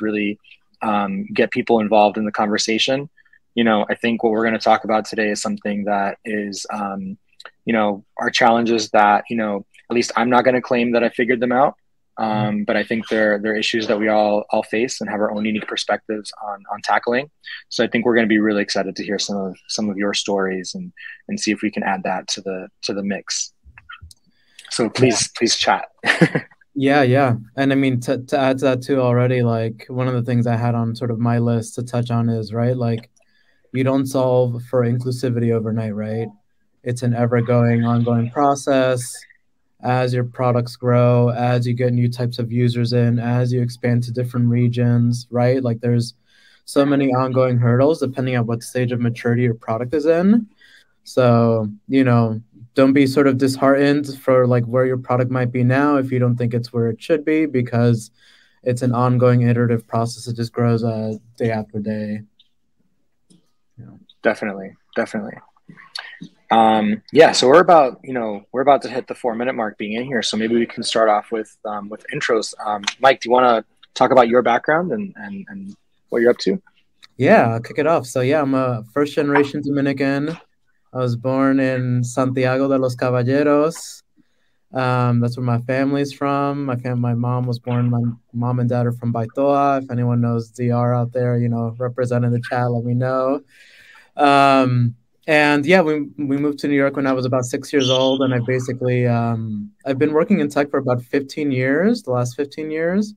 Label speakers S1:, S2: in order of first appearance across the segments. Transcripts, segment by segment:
S1: really um, get people involved in the conversation. You know, I think what we're going to talk about today is something that is, um, you know, our challenges that, you know, at least I'm not going to claim that I figured them out. Um, but I think there, there are issues that we all all face and have our own unique perspectives on on tackling. So I think we're going to be really excited to hear some of some of your stories and and see if we can add that to the to the mix. So please yeah. please chat.
S2: yeah, yeah, and I mean to to add to that too already. Like one of the things I had on sort of my list to touch on is right like you don't solve for inclusivity overnight, right? It's an ever going, ongoing process as your products grow, as you get new types of users in, as you expand to different regions, right? Like there's so many ongoing hurdles depending on what stage of maturity your product is in. So, you know, don't be sort of disheartened for like where your product might be now if you don't think it's where it should be because it's an ongoing iterative process. It just grows uh, day after day.
S1: Yeah. Definitely, definitely. Um, yeah, so we're about you know we're about to hit the four minute mark being in here, so maybe we can start off with um, with intros. Um, Mike, do you want to talk about your background and, and and what you're up to?
S2: Yeah, I'll kick it off. So yeah, I'm a first generation Dominican. I was born in Santiago de los Caballeros. Um, that's where my family's from. My fam- my mom was born. My mom and dad are from Baitoa. If anyone knows DR out there, you know, representing the chat, let me know. Um, and yeah, we we moved to New York when I was about six years old, and I basically um, I've been working in tech for about 15 years, the last 15 years,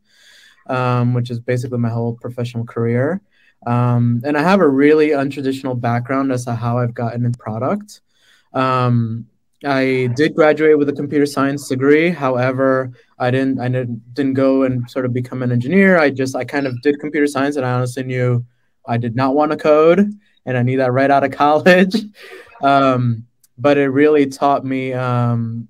S2: um, which is basically my whole professional career. Um, and I have a really untraditional background as to how I've gotten in product. Um, I did graduate with a computer science degree. However, I didn't I didn't, didn't go and sort of become an engineer. I just I kind of did computer science, and I honestly knew I did not want to code and I knew that right out of college. Um, but it really taught me um,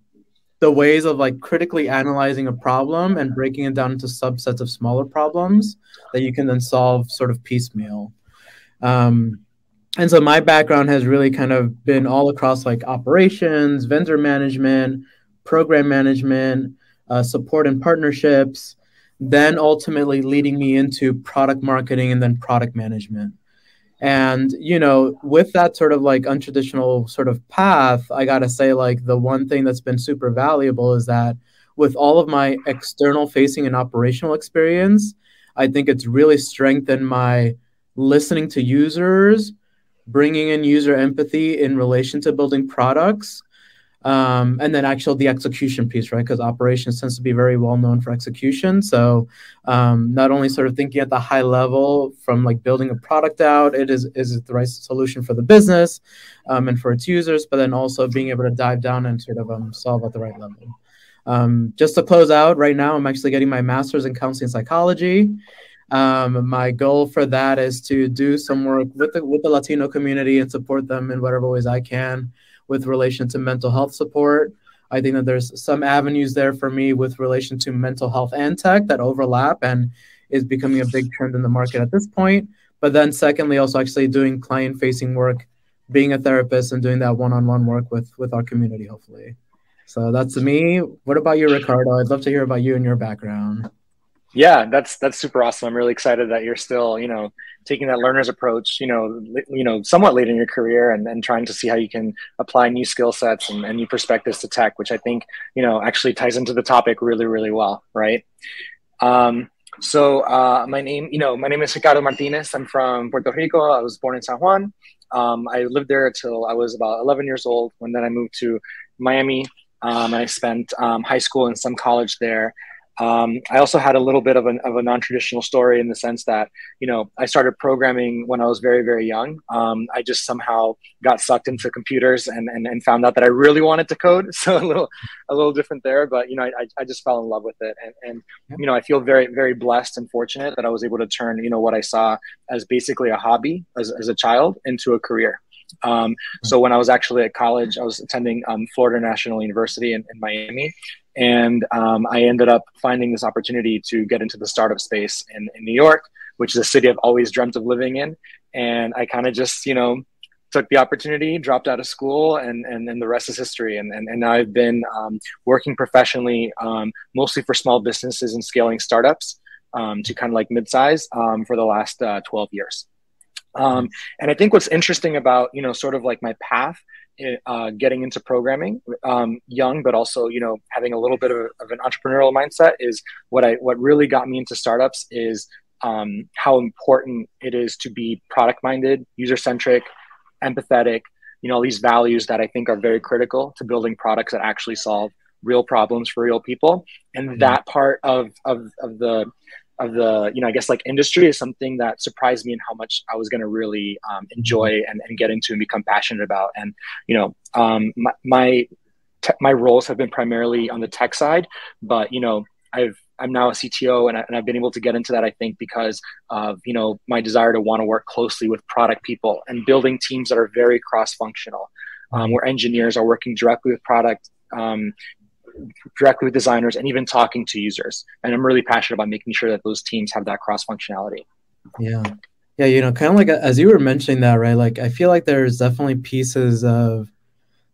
S2: the ways of like critically analyzing a problem and breaking it down into subsets of smaller problems that you can then solve sort of piecemeal. Um, and so my background has really kind of been all across like operations, vendor management, program management, uh, support and partnerships, then ultimately leading me into product marketing and then product management. And, you know, with that sort of like untraditional sort of path, I got to say, like, the one thing that's been super valuable is that with all of my external facing and operational experience, I think it's really strengthened my listening to users, bringing in user empathy in relation to building products, um, and then actually the execution piece, right? Because operations tends to be very well known for execution. So um, not only sort of thinking at the high level from like building a product out, it is is it the right solution for the business um, and for its users, but then also being able to dive down and sort of um, solve at the right level. Um, just to close out, right now I'm actually getting my master's in counseling psychology. Um, my goal for that is to do some work with the with the Latino community and support them in whatever ways I can with relation to mental health support. I think that there's some avenues there for me with relation to mental health and tech that overlap and is becoming a big trend in the market at this point. But then, secondly, also actually doing client facing work, being a therapist, and doing that one on one work with, with our community, hopefully. So that's me. What about you, Ricardo? I'd love to hear about you and your background.
S1: Yeah, that's that's super awesome. I'm really excited that you're still, you know, taking that learner's approach, you know, you know, somewhat late in your career and, then trying to see how you can apply new skill sets and, and new perspectives to tech, which I think, you know, actually ties into the topic really, really well, right? Um, so uh, my name, you know, my name is Ricardo Martinez. I'm from Puerto Rico. I was born in San Juan. Um, I lived there until I was about 11 years old. When then I moved to Miami, um, and I spent um, high school and some college there. Um, I also had a little bit of, an, of a non-traditional story in the sense that, you know, I started programming when I was very, very young. Um, I just somehow got sucked into computers and, and, and found out that I really wanted to code. So a little, a little different there, but, you know, I, I just fell in love with it. And, and, you know, I feel very, very blessed and fortunate that I was able to turn, you know, what I saw as basically a hobby as, as a child into a career. Um, so when I was actually at college, I was attending um, Florida National University in, in Miami, and um, I ended up finding this opportunity to get into the startup space in, in New York, which is a city I've always dreamt of living in. And I kind of just, you know, took the opportunity, dropped out of school, and and, and the rest is history. And and, and now I've been um, working professionally, um, mostly for small businesses and scaling startups. um, to kind of like mid-size um, for the last uh, 12 years. Um, and I think what's interesting about, you know, sort of like my path eh, uh, getting into programming um, young, but also, you know, having a little bit of, of, an entrepreneurial mindset is what I, what really got me into startups is um, how important it is to be product minded, user centric, empathetic, you know, these values that I think are very critical to building products that actually solve real problems for real people. And mm-hmm. that part of, of, of the, of the you know i guess like industry is something that surprised me in how much i was going to really um, enjoy and, and get into and become passionate about. And you know um, my my, te- my roles have been primarily on the tech side but you know i've i'm now a cto and, I, and i've been able to get into that i think because of you know my desire to want to work closely with product people and building teams that are very cross functional um, where engineers are working directly with product um, directly with designers and even talking to users. And I'm really passionate about making sure that those teams have that cross functionality.
S2: Yeah. Yeah, you know, kind of like as you were mentioning that, right? Like I feel like there's definitely pieces of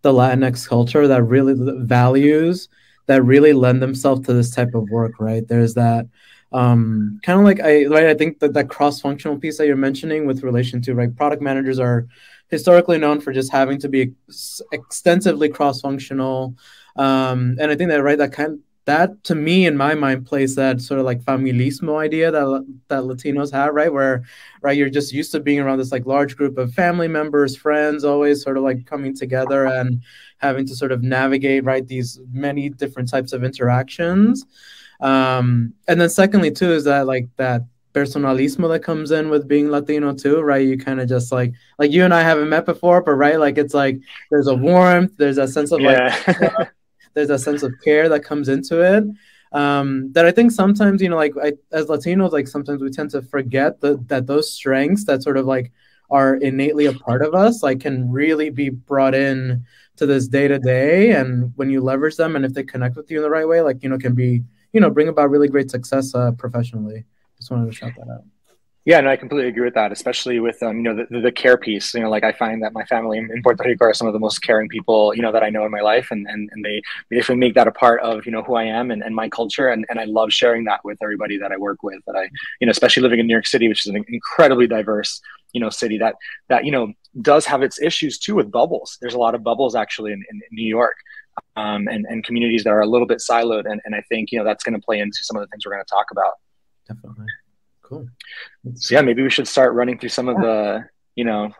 S2: the Latinx culture that really values that really lend themselves to this type of work, right? There's that um, kind of like I right. I think that that cross functional piece that you're mentioning with relation to right, product managers are historically known for just having to be ex- extensively cross functional, um, and I think that right that kind that to me in my mind plays that sort of like familismo idea that that Latinos have, right? Where right you're just used to being around this like large group of family members, friends, always sort of like coming together and having to sort of navigate right these many different types of interactions. Um, and then secondly too is that like that personalismo that comes in with being Latino too, right? You kind of just like like you and I haven't met before, but right, like it's like there's a warmth, there's a sense of yeah. like there's a sense of care that comes into it um, that I think sometimes, you know, like I, as Latinos, like sometimes we tend to forget that that those strengths that sort of like are innately a part of us, like can really be brought in to this day to day. And when you leverage them, and if they connect with you in the right way, like you know, can be you know bring about really great success uh, professionally. Just wanted to shout that out.
S1: Yeah, no, I completely agree with that, especially with um, you know the, the care piece. You know, like I find that my family in Puerto Rico are some of the most caring people you know that I know in my life, and and, and they definitely make that a part of you know who I am and, and my culture, and, and I love sharing that with everybody that I work with. That I you know, especially living in New York City, which is an incredibly diverse you know city that that you know does have its issues too with bubbles. There's a lot of bubbles actually in, in, in New York. Um, and, and communities that are a little bit siloed. And, and I think, you know, that's going to play into some of the things we're going to talk about.
S2: Definitely. Cool.
S1: So yeah, maybe we should start running through some of the, you know,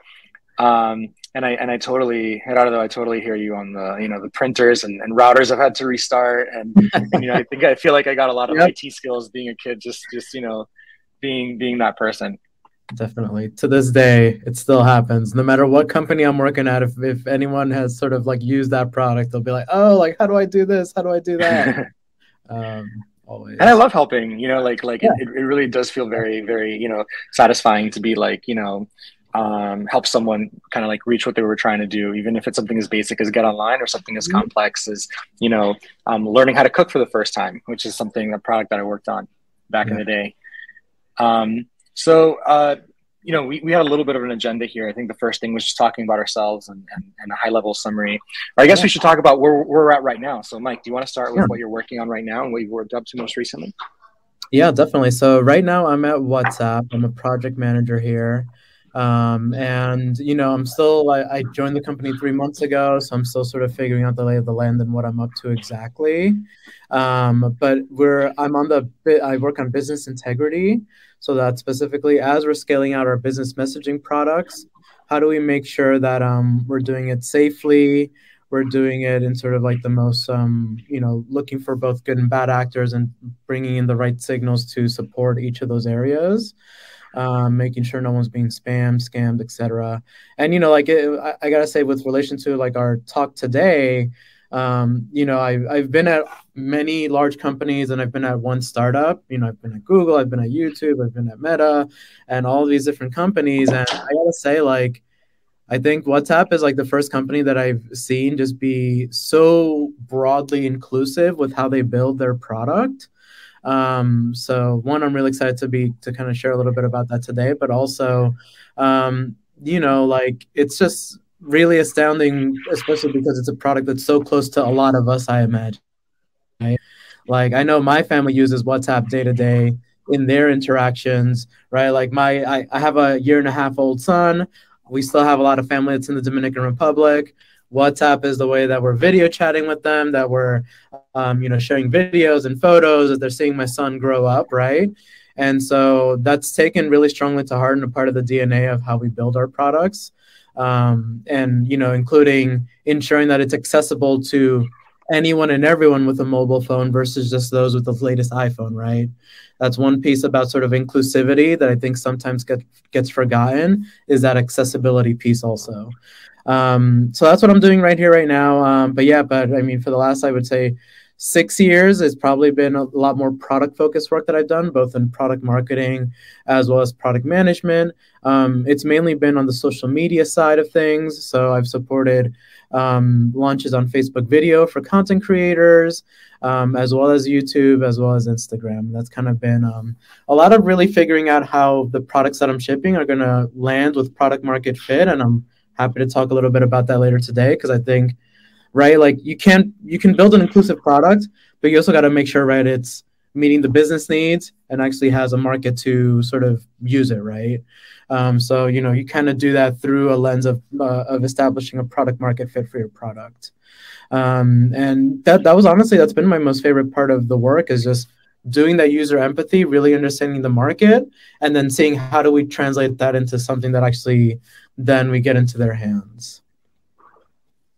S1: um, and I and I totally Gerardo, I totally hear you on the you know the printers and, and routers I've had to restart and, and, you know I think I feel like I got a lot of yep. IT skills being a kid just just you know being being that person.
S2: Definitely. To this day, it still happens. No matter what company I'm working at, if if anyone has sort of like used that product, they'll be like, "Oh, like how do I do this? How do I do that?" um,
S1: always. And I love helping, you know, like, like yeah. it, it really does feel very, very, you know, satisfying to be like, you know, um, help someone kind of like reach what they were trying to do, even if it's something as basic as get online or something as mm-hmm. complex as, you know, um, learning how to cook for the first time, which is something, a product that I worked on back yeah. in the day. Um, so, uh, you know, we, we had a little bit of an agenda here. I think the first thing was just talking about ourselves and, and, and a high level summary. Or I guess yeah. we should talk about where, where we're at right now. So, Mike, do you want to start with what you're working on right now and what you've worked up to most recently?
S2: Yeah, definitely. So, right now I'm at WhatsApp. I'm a project manager here. Um, and, you know, I'm still, I, I joined the company three months ago. So, I'm still sort of figuring out the lay of the land and what I'm up to exactly. Um, but we're, I'm on the, I work on business integrity. So that specifically, as we're scaling out our business messaging products, how do we make sure that um, we're doing it safely? We're doing it in sort of like the most, um, you know, looking for both good and bad actors and bringing in the right signals to support each of those areas. Um, making sure no one's being spammed, scammed, etc. And you know, like it, I, I, gotta say, with relation to like our talk today, um, you know, I, I've been at many large companies and I've been at one startup. You know, I've been at Google, I've been at YouTube, I've been at Meta, and all these different companies. And I gotta say, like, I think WhatsApp is like the first company that I've seen just be so broadly inclusive with how they build their product. Um, so one, I'm really excited to be to kind of share a little bit about that today, but also, um, you know, like it's just really astounding, especially because it's a product that's so close to a lot of us, I imagine. Right? Like I know my family uses WhatsApp day to day. in their interactions, right? Like my, I, I have a year and a half old son. We still have a lot of family that's in the Dominican Republic. WhatsApp is the way that we're video chatting with them, that we're, um, you know, sharing videos and photos that they're seeing my son grow up, right? And so that's taken really strongly to heart and a part of the DNA of how we build our products. Um, and, you know, including ensuring that it's accessible to anyone and everyone with a mobile phone versus just those with the latest iPhone, right? That's one piece about sort of inclusivity that I think sometimes get, gets forgotten is that accessibility piece also. Um, so that's what I'm doing right here, right now. Um, but yeah, but I mean, for the last, I would say six years, it's probably been a lot more product focused work that I've done, both in product marketing as well as product management. Um, it's mainly been on the social media side of things. So I've supported um, launches on Facebook video for content creators, um, as well as YouTube, as well as Instagram. That's kind of been um, a lot of really figuring out how the products that I'm shipping are going to land with product market fit. And I'm happy to talk a little bit about that later today because I think right? Like you can't you can build an inclusive product, but you also got to make sure, right, it's meeting the business needs and actually has a market to sort of use it, right? Um, so you know you kind of do that through a lens of uh, of establishing a product market fit for your product. Um, and that that was honestly that's been my most favorite part of the work is just doing that user empathy, really understanding the market, and then seeing how do we translate that into something that actually then we get into their hands.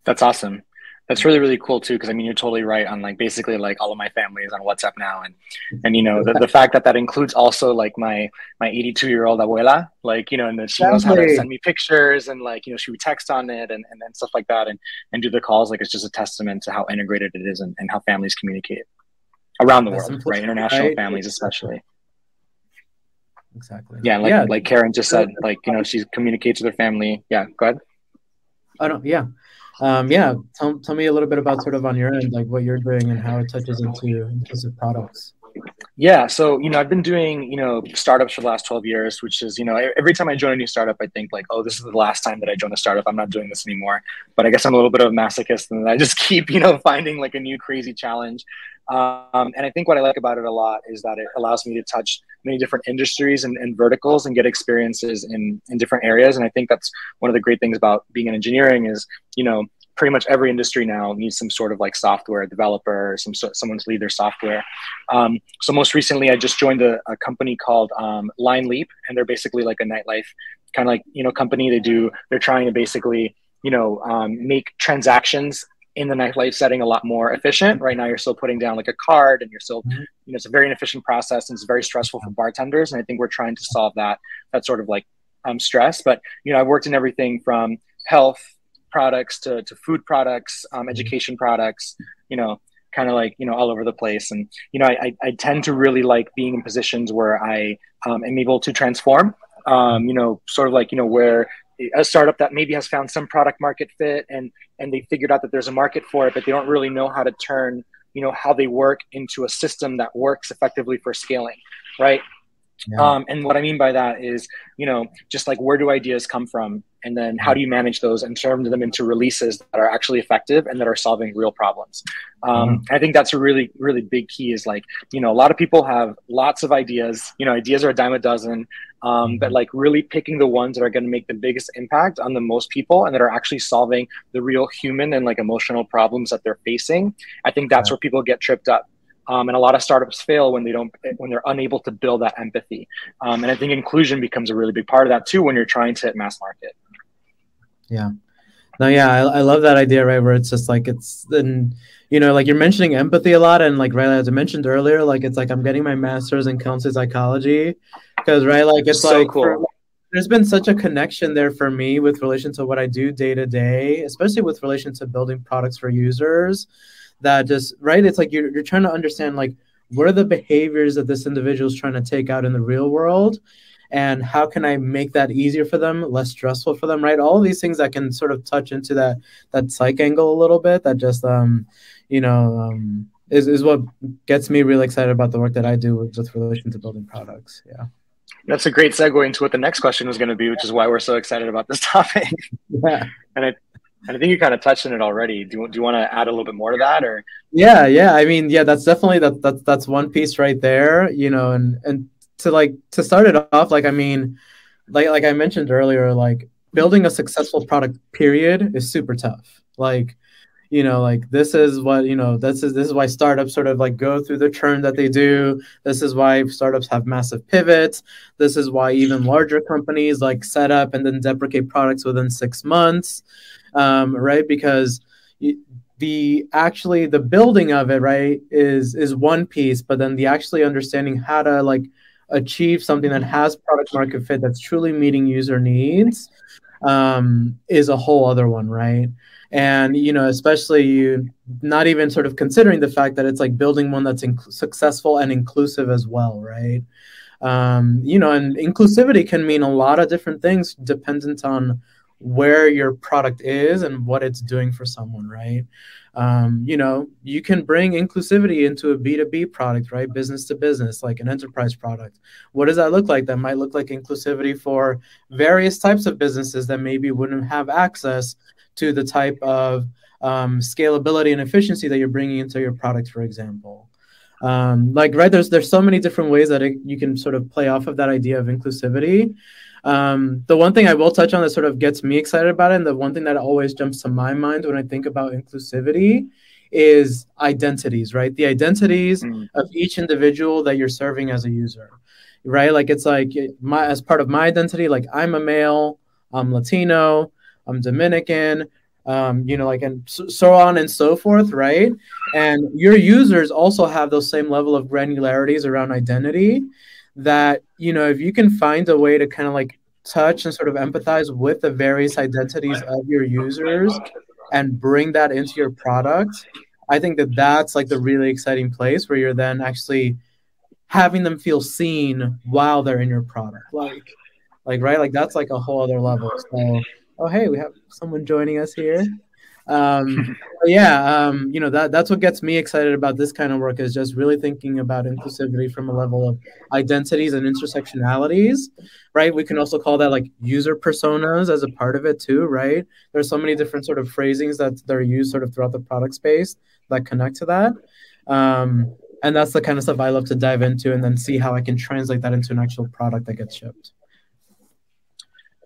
S1: That's awesome. That's really really cool too because I mean you're totally right on like basically like all of my family is on WhatsApp now and and you know the, the fact that that includes also like my my 82 year old abuela like you know and then she knows how to send me pictures and like you know she would text on it and and then stuff like that and and do the calls like it's just a testament to how integrated it is and, and how families communicate around the That's world right? international right? families especially.
S2: Exactly.
S1: Yeah like yeah. like Karen just said like you know she communicates with her family. Yeah go ahead.
S2: I don't yeah um, yeah, tell, tell me a little bit about sort of on your end, like what you're doing and how it touches into inclusive products.
S1: Yeah, so you know, I've been doing you know startups for the last twelve years, which is you know every time I join a new startup, I think like, oh, this is the last time that I join a startup. I'm not doing this anymore. But I guess I'm a little bit of a masochist, and I just keep you know finding like a new crazy challenge. Um, and I think what I like about it a lot is that it allows me to touch many different industries and, and, verticals and get experiences in, in different areas. And I think that's one of the great things about being in engineering is, you know, pretty much every industry now needs some sort of like software developer, some someone to lead their software. Um, so most recently, I just joined a, a company called um, Line Leap, and they're basically like a nightlife kind of like you know company. They do they're trying to basically you know um, make transactions in the nightlife setting a lot more efficient. Right now, you're still putting down like a card, and you're still, mm-hmm. you know, it's a very inefficient process, and it's very stressful for bartenders. And I think we're trying to solve that that sort of like um, stress. But you know, I've worked in everything from health products to, to food products, um, mm-hmm. education products. You know, kind of like you know all over the place. And you know, I, I tend to really like being in positions where I um, am able to transform. Um, you know, sort of like you know where a startup that maybe has found some product market fit and and they figured out that there's a market for it but they don't really know how to turn you know how they work into a system that works effectively for scaling right yeah. um, and what i mean by that is you know just like where do ideas come from and then how do you manage those and turn them into releases that are actually effective and that are solving real problems um, mm-hmm. i think that's a really really big key is like you know a lot of people have lots of ideas you know ideas are a dime a dozen um, but mm-hmm. like really picking the ones that are going to make the biggest impact on the most people and that are actually solving the real human and like emotional problems that they're facing i think that's yeah. where people get tripped up um, and a lot of startups fail when they don't when they're unable to build that empathy. Um, and i think inclusion becomes a really big part of that too when you're trying to hit mass market.
S2: Yeah. No yeah I, I love that idea right where it's just like it's then you know like you're mentioning empathy a lot and like right as i mentioned earlier like it's like i'm getting my master's in counseling psychology because right like it's so like cool. For, there's been such a connection there for me with relation to what i do day to day especially with relation to building products for users that just right? It's like you're, you're trying to understand like what are the behaviors that this individual is trying to take out in the real world? And how can i make that easier for them less stressful for them right? All of these things that can sort of touch into that that psych angle a little bit that just um you know um is, is what gets me really excited about the work that i do with, with relation to building products. Yeah.
S1: That's a great segue into what the next question was going to be which is why we're so excited about this topic. Yeah. And I, and I think you kind of touched on it already. Do you, do you want to add a little bit more to that, or?
S2: Yeah, yeah. I mean, yeah, that's definitely that that's that's one piece right there. You know, and and to like to start it off, like I mean, like like I mentioned earlier, like building a successful product period is super tough. Like you know like this is what you know this is this is why startups sort of like go through the churn that they do this is why startups have massive pivots this is why even larger companies like set up and then deprecate products within six months um, right? Because the actually the building of it right is is one piece but then the actually understanding how to like achieve something that has product market fit that's truly meeting user needs um, is a whole other one right? And you know especially you not even sort of considering the fact that it's like building one that's inc- successful and inclusive as well right? Um, you know and inclusivity can mean a lot of different things dependent on where your product is and what it's doing for someone right? Um, you know you can bring inclusivity into a b2b product right? Business to business like an enterprise product. What does that look like? That might look like inclusivity for various types of businesses that maybe wouldn't have access to the type of um, scalability and efficiency that you're bringing into your product, for example. Um, like right there's there's so many different ways that it, you can sort of play off of that idea of inclusivity um, the one thing i will touch on that sort of gets me excited about it and the one thing that always jumps to my mind when i think about inclusivity is identities right the identities mm. of each individual that you're serving as a user right like it's like my as part of my identity like i'm a male i'm latino I'm Dominican, um, you know, like, and so, so, on and so forth, right? And your users also have those same level of granularities around identity that, you know, if you can find a way to kind of like touch and sort of empathize with the various identities of your users and bring that into your product, I think that that's like the really exciting place where you're then actually having them feel seen while they're in your product. Like, like, right? Like, that's like a whole other level. So, oh hey we have someone joining us here um, yeah um, you know that that's what gets me excited about this kind of work is just really thinking about inclusivity from a level of identities and intersectionalities right? We can also call that like user personas as a part of it too right? There's so many different sort of phrasings that that are used sort of throughout the product space that connect to that. Um, and that's the kind of stuff i love to dive into and then see how i can translate that into an actual product that gets shipped.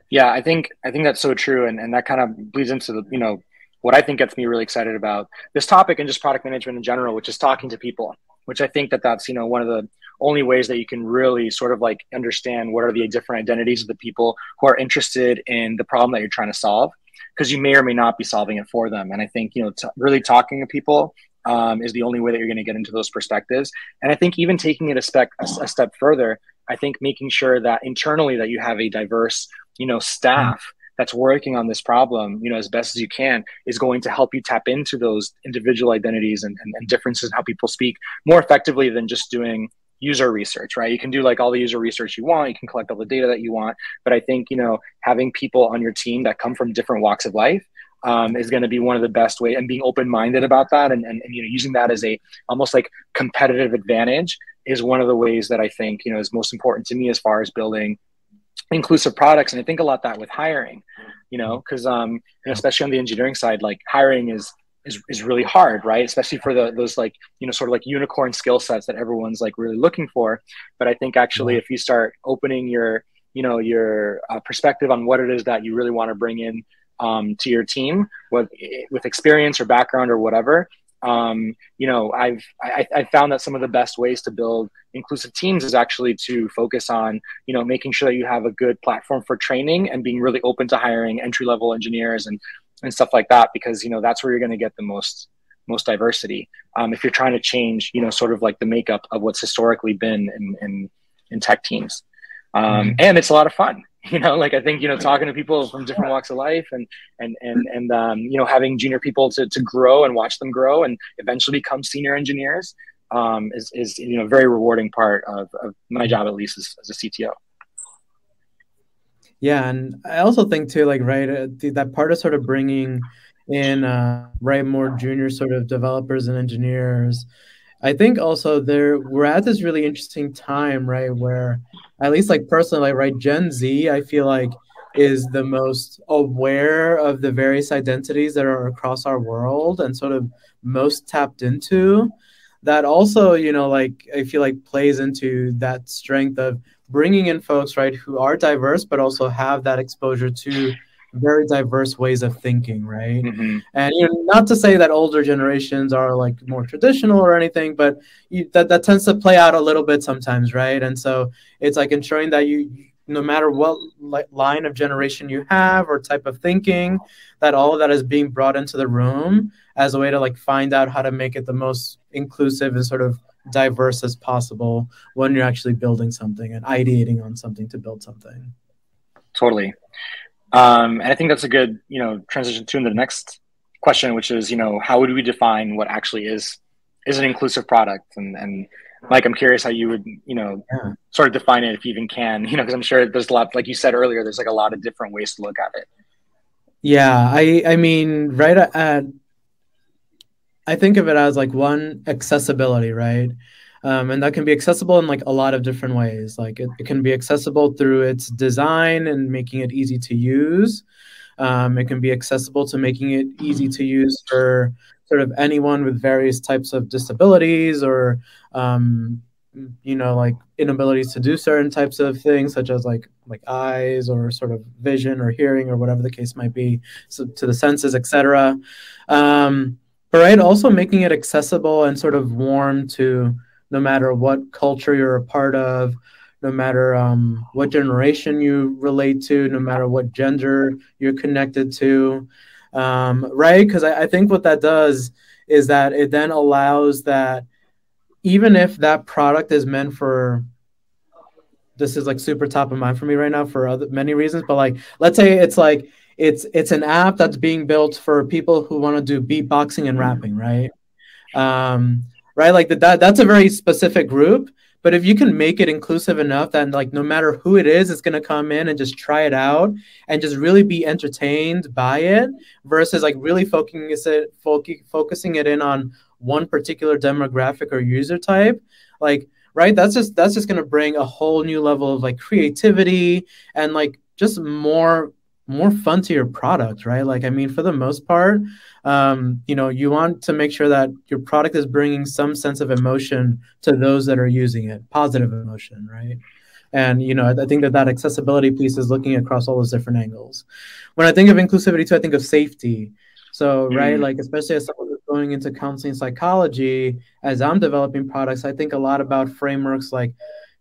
S1: Yeah, I think I think that's so true, and and that kind of bleeds into the you know what I think gets me really excited about this topic and just product management in general, which is talking to people. Which I think that that's you know one of the only ways that you can really sort of like understand what are the different identities of the people who are interested in the problem that you're trying to solve, because you may or may not be solving it for them. And I think you know t- really talking to people um, is the only way that you're going to get into those perspectives. And I think even taking it a, spec- a step further, I think making sure that internally that you have a diverse you know staff that's working on this problem you know as best as you can is going to help you tap into those individual identities and, and, and differences in how people speak more effectively than just doing user research right? You can do like all the user research you want you can collect all the data that you want but i think you know having people on your team that come from different walks of life um, is going to be one of the best way and being open-minded about that and, and, and, you know using that as a almost like competitive advantage is one of the ways that i think you know is most important to me as far as building inclusive products and i think a lot that with hiring you know because um especially on the engineering side like hiring is is, is really hard right? Especially for the those like you know sort of like unicorn skill sets that everyone's like really looking for. But i think actually if you start opening your you know your uh, perspective on what it is that you really want to bring in um, to your team with with experience or background or whatever um, you know, I've I, I found that some of the best ways to build inclusive teams is actually to focus on, you know, making sure that you have a good platform for training and being really open to hiring entry level engineers and and stuff like that because you know that's where you're going to get the most most diversity. Um, if you're trying to change, you know, sort of like the makeup of what's historically been in in, in tech teams, um, mm-hmm. and it's a lot of fun. you know like i think you know talking to people from different walks of life and and and and um, you know having junior people to, to grow and watch them grow and eventually become senior engineers um, is, is you know a very rewarding part of, of my job at least as, as a cto
S2: yeah and i also think too like right uh, that part of sort of bringing in uh, right more junior sort of developers and engineers I think also there we're at this really interesting time, right? Where at least like personally, like, right, Gen Z, I feel like is the most aware of the various identities that are across our world and sort of most tapped into. That also you know like i feel like plays into that strength of bringing in folks right who are diverse but also have that exposure to very diverse ways of thinking right? Mm-hmm. and you know not to say that older generations are like more traditional or anything but you, that that tends to play out a little bit sometimes right? And so it's like ensuring that you no matter what line of generation you have or type of thinking that all of that is being brought into the room as a way to like find out how to make it the most inclusive and sort of diverse as possible when you're actually building something and ideating on something to build something.
S1: Totally um, and i think that's a good you know transition to the next question which is you know how would we define what actually is is an inclusive product and and Mike, I'm curious how you would, you know, yeah. sort of define it if you even can, you know, because I'm sure there's a lot, like you said earlier, there's like a lot of different ways to look at it.
S2: Yeah, I, I mean, right at, I think of it as like one accessibility, right? Um, and that can be accessible in like a lot of different ways. Like it, it can be accessible through its design and making it easy to use. Um, it can be accessible to making it easy to use for sort of anyone with various types of disabilities or um, you know like inabilities to do certain types of things such as like like eyes or sort of vision or hearing or whatever the case might be so to the senses etc um, but right also making it accessible and sort of warm to no matter what culture you're a part of no matter um, what generation you relate to no matter what gender you're connected to um, right? Because I, I think what that does is that it then allows that even if that product is meant for this is like super top of mind for me right now for other many reasons but like let's say it's like it's it's an app that's being built for people who want to do beatboxing and rapping right um right? Like that that's a very specific group but if you can make it inclusive enough that like no matter who it is, it's gonna come in and just try it out and just really be entertained by it versus like really focusing it focusing it in on one particular demographic or user type, like right? That's just that's just going to bring a whole new level of like creativity and like just more more fun to your product right? Like i mean for the most part um, you know you want to make sure that your product is bringing some sense of emotion to those that are using it positive emotion right? And you know i think that that accessibility piece is looking across all those different angles. When i think of inclusivity too i think of safety. So right mm-hmm. like especially as someone who's going into counseling psychology as i'm developing products i think a lot about frameworks like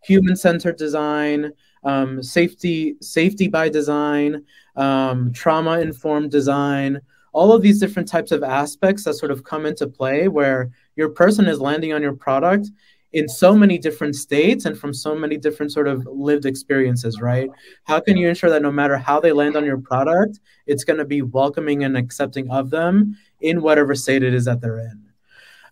S2: human-centered design um, safety safety by design um, trauma informed design, all of these different types of aspects that sort of come into play where your person is landing on your product in so many different states and from so many different sort of lived experiences, right? How can you ensure that no matter how they land on your product, it's going to be welcoming and accepting of them in whatever state it is that they're in?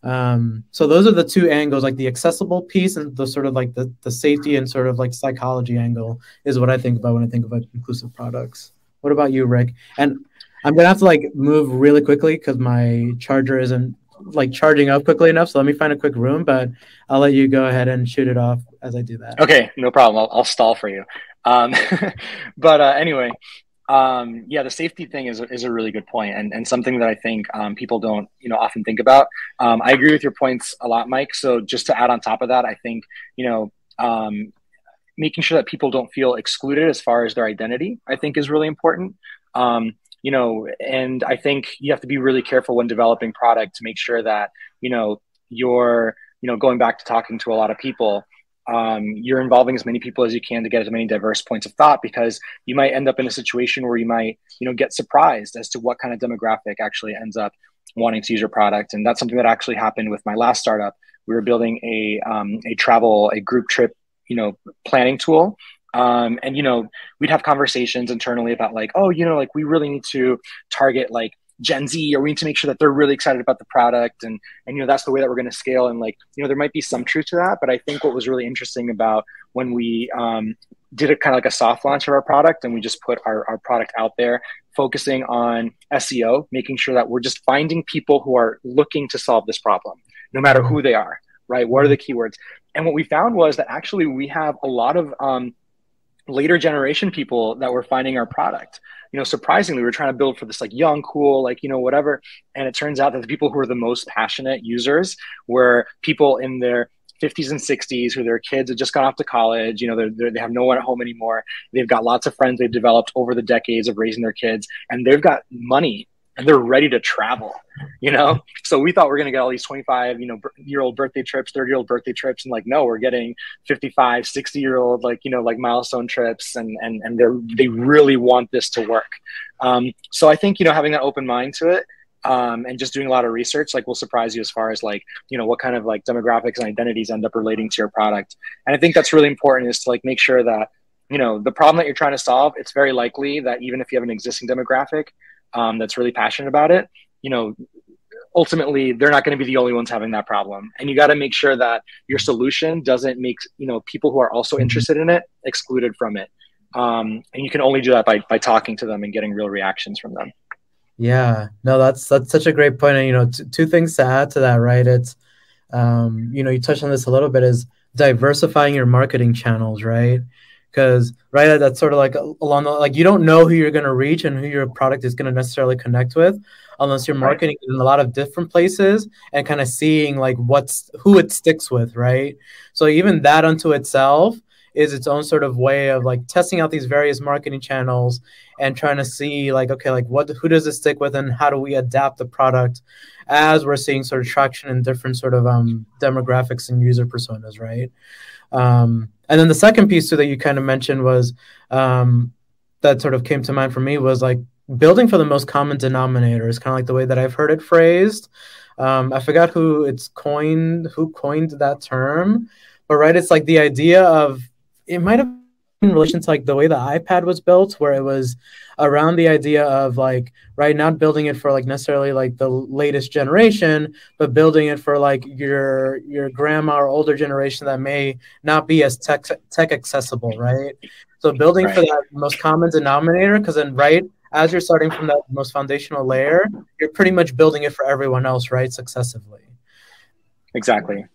S2: Um, so those are the two angles, like the accessible piece and the sort of like the, the safety and sort of like psychology angle is what I think about when I think about inclusive products. What about you, Rick? And I'm gonna have to like move really quickly because my charger isn't like charging up quickly enough. So let me find a quick room, but I'll let you go ahead and shoot it off as I do that.
S1: Okay, no problem. I'll, I'll stall for you. Um, but uh, anyway, um, yeah, the safety thing is, is a really good point and, and something that I think um, people don't, you know, often think about. Um, I agree with your points a lot, Mike. So just to add on top of that, I think, you know, um, making sure that people don't feel excluded as far as their identity, I think is really important. Um, you know, and I think you have to be really careful when developing product to make sure that, you know, you're, you know, going back to talking to a lot of people, um, you're involving as many people as you can to get as many diverse points of thought because you might end up in a situation where you might, you know, get surprised as to what kind of demographic actually ends up wanting to use your product. And that's something that actually happened with my last startup. We were building a, um, a travel, a group trip you know planning tool. Um, and you know we'd have conversations internally about like oh you know like we really need to target like gen z or we need to make sure that they're really excited about the product and and you know that's the way that we're going to scale. And like you know there might be some truth to that but i think what was really interesting about when we um, did it kind of like a soft launch of our product and we just put our, our product out there focusing on seo making sure that we're just finding people who are looking to solve this problem no matter who they are right? What are the keywords and what we found was that actually we have a lot of um, later generation people that were finding our product. You know, surprisingly, we were trying to build for this like young, cool, like, you know, whatever. And it turns out that the people who were the most passionate users were people in their 50s and 60s who their kids have just gone off to college. You know they're, they're, they have no one at home anymore. They've got lots of friends they've developed over the decades of raising their kids. And they've got money and they're ready to travel you know? So we thought we are going to get all these 25 you know year old birthday trips 30 year old birthday trips and like no we're getting 55 60 year old like you know like milestone trips and and and they're they really want this to work. Um, so i think you know having that open mind to it um, and just doing a lot of research like will surprise you as far as like you know what kind of like demographics and identities end up relating to your product. And i think that's really important is to like make sure that you know the problem that you're trying to solve it's very likely that even if you have an existing demographic um, that's really passionate about it, you know, ultimately they're not going to be the only ones having that problem. And you got to make sure that your solution doesn't make, you know, people who are also mm-hmm. interested in it excluded from it. Um, and you can only do that by, by talking to them and getting real reactions from them.
S2: Yeah, no, that's, that's such a great point. And, you know, t- two things to add to that, right? It's, um, you know, you touched on this a little bit is diversifying your marketing channels, right? Because right that's sort of like along the like you don't know who you're going to reach and who your product is going to necessarily connect with unless you're marketing right. in a lot of different places and kind of seeing like what's who it sticks with right so even that unto itself is its own sort of way of like testing out these various marketing channels and trying to see like okay like what who does it stick with and how do we adapt the product as we're seeing sort of traction in different sort of um, demographics and user personas right um, and then the second piece too that you kind of mentioned was um, that sort of came to mind for me was like building for the most common denominator is kind of like the way that I've heard it phrased. Um, I forgot who it's coined, who coined that term, but right, it's like the idea of it might have in relation to like the way the iPad was built, where it was around the idea of like right not building it for like necessarily like the latest generation but building it for like your your grandma or older generation that may not be as tech tech accessible right? So building right. for that most common denominator because then right as you're starting from that most foundational layer you're pretty much building it for everyone else right successively.
S1: Exactly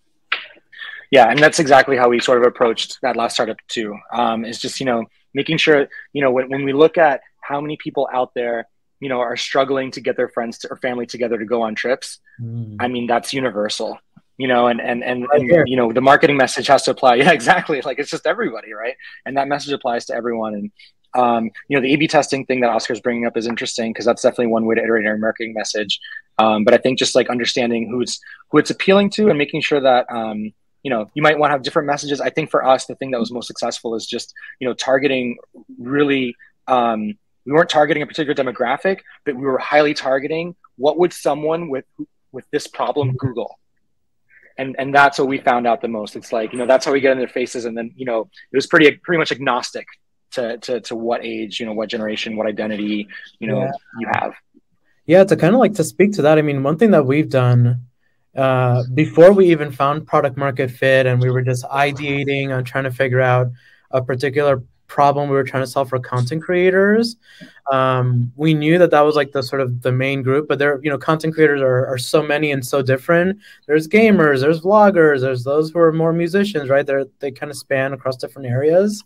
S1: yeah and that's exactly how we sort of approached that last startup too um, is just you know making sure you know when, when we look at how many people out there you know are struggling to get their friends to, or family together to go on trips mm. i mean that's universal you know and and and, right and you know the marketing message has to apply. Yeah exactly. Like it's just everybody right? And that message applies to everyone. And um, you know the a-b testing thing that oscar's bringing up is interesting because that's definitely one way to iterate our marketing message. Um, but i think just like understanding who it's who it's appealing to and making sure that um, you know you might want to have different messages i think for us the thing that was most successful is just you know targeting really um, we weren't targeting a particular demographic, but we were highly targeting what would someone with with this problem Google. And and that's what we found out the most. It's like, you know, that's how we get in their faces. And then, you know, it was pretty pretty much agnostic to to to what age, you know, what generation, what identity, you know, yeah. you have.
S2: Yeah, to kind of like to speak to that, I mean, one thing that we've done uh, before we even found product market fit and we were just ideating on trying to figure out a particular problem we were trying to solve for content creators. Um, we knew that that was like the sort of the main group, but there, you know, content creators are, are so many and so different. There's gamers, there's vloggers, there's those who are more musicians, right? They're, they kind of span across different areas.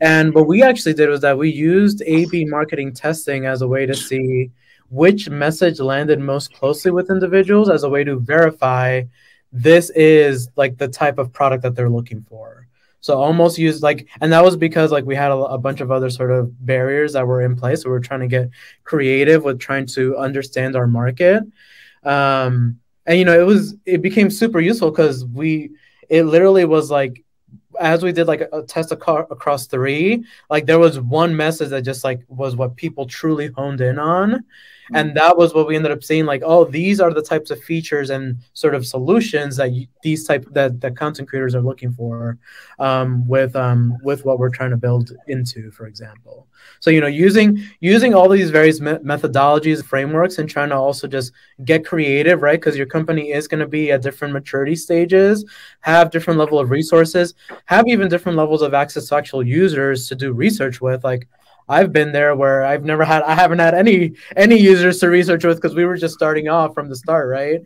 S2: And what we actually did was that we used A/B marketing testing as a way to see which message landed most closely with individuals as a way to verify this is like the type of product that they're looking for. So almost used like, and that was because like we had a, a, bunch of other sort of barriers that were in place. So we were trying to get creative with trying to understand our market. Um, and you know, it was it became super useful because we it literally was like as we did like a, test ac- across three, like there was one message that just like was what people truly honed in on and that was what we ended up seeing like oh these are the types of features and sort of solutions that you, these type that that content creators are looking for um, with um, with what we're trying to build into for example. So you know using using all these various me- methodologies frameworks and trying to also just get creative right? Because your company is going to be at different maturity stages have different level of resources have even different levels of access to actual users to do research with like I've been there where I've never had I haven't had any any users to research with because we were just starting off from the start, right?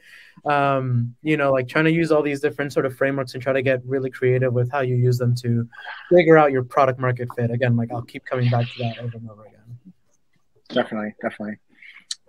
S2: Um, you know, like trying to use all these different sort of frameworks and try to get really creative with how you use them to figure out your product market fit. Again, like I'll keep coming back to that over and over again.
S1: definitely, definitely.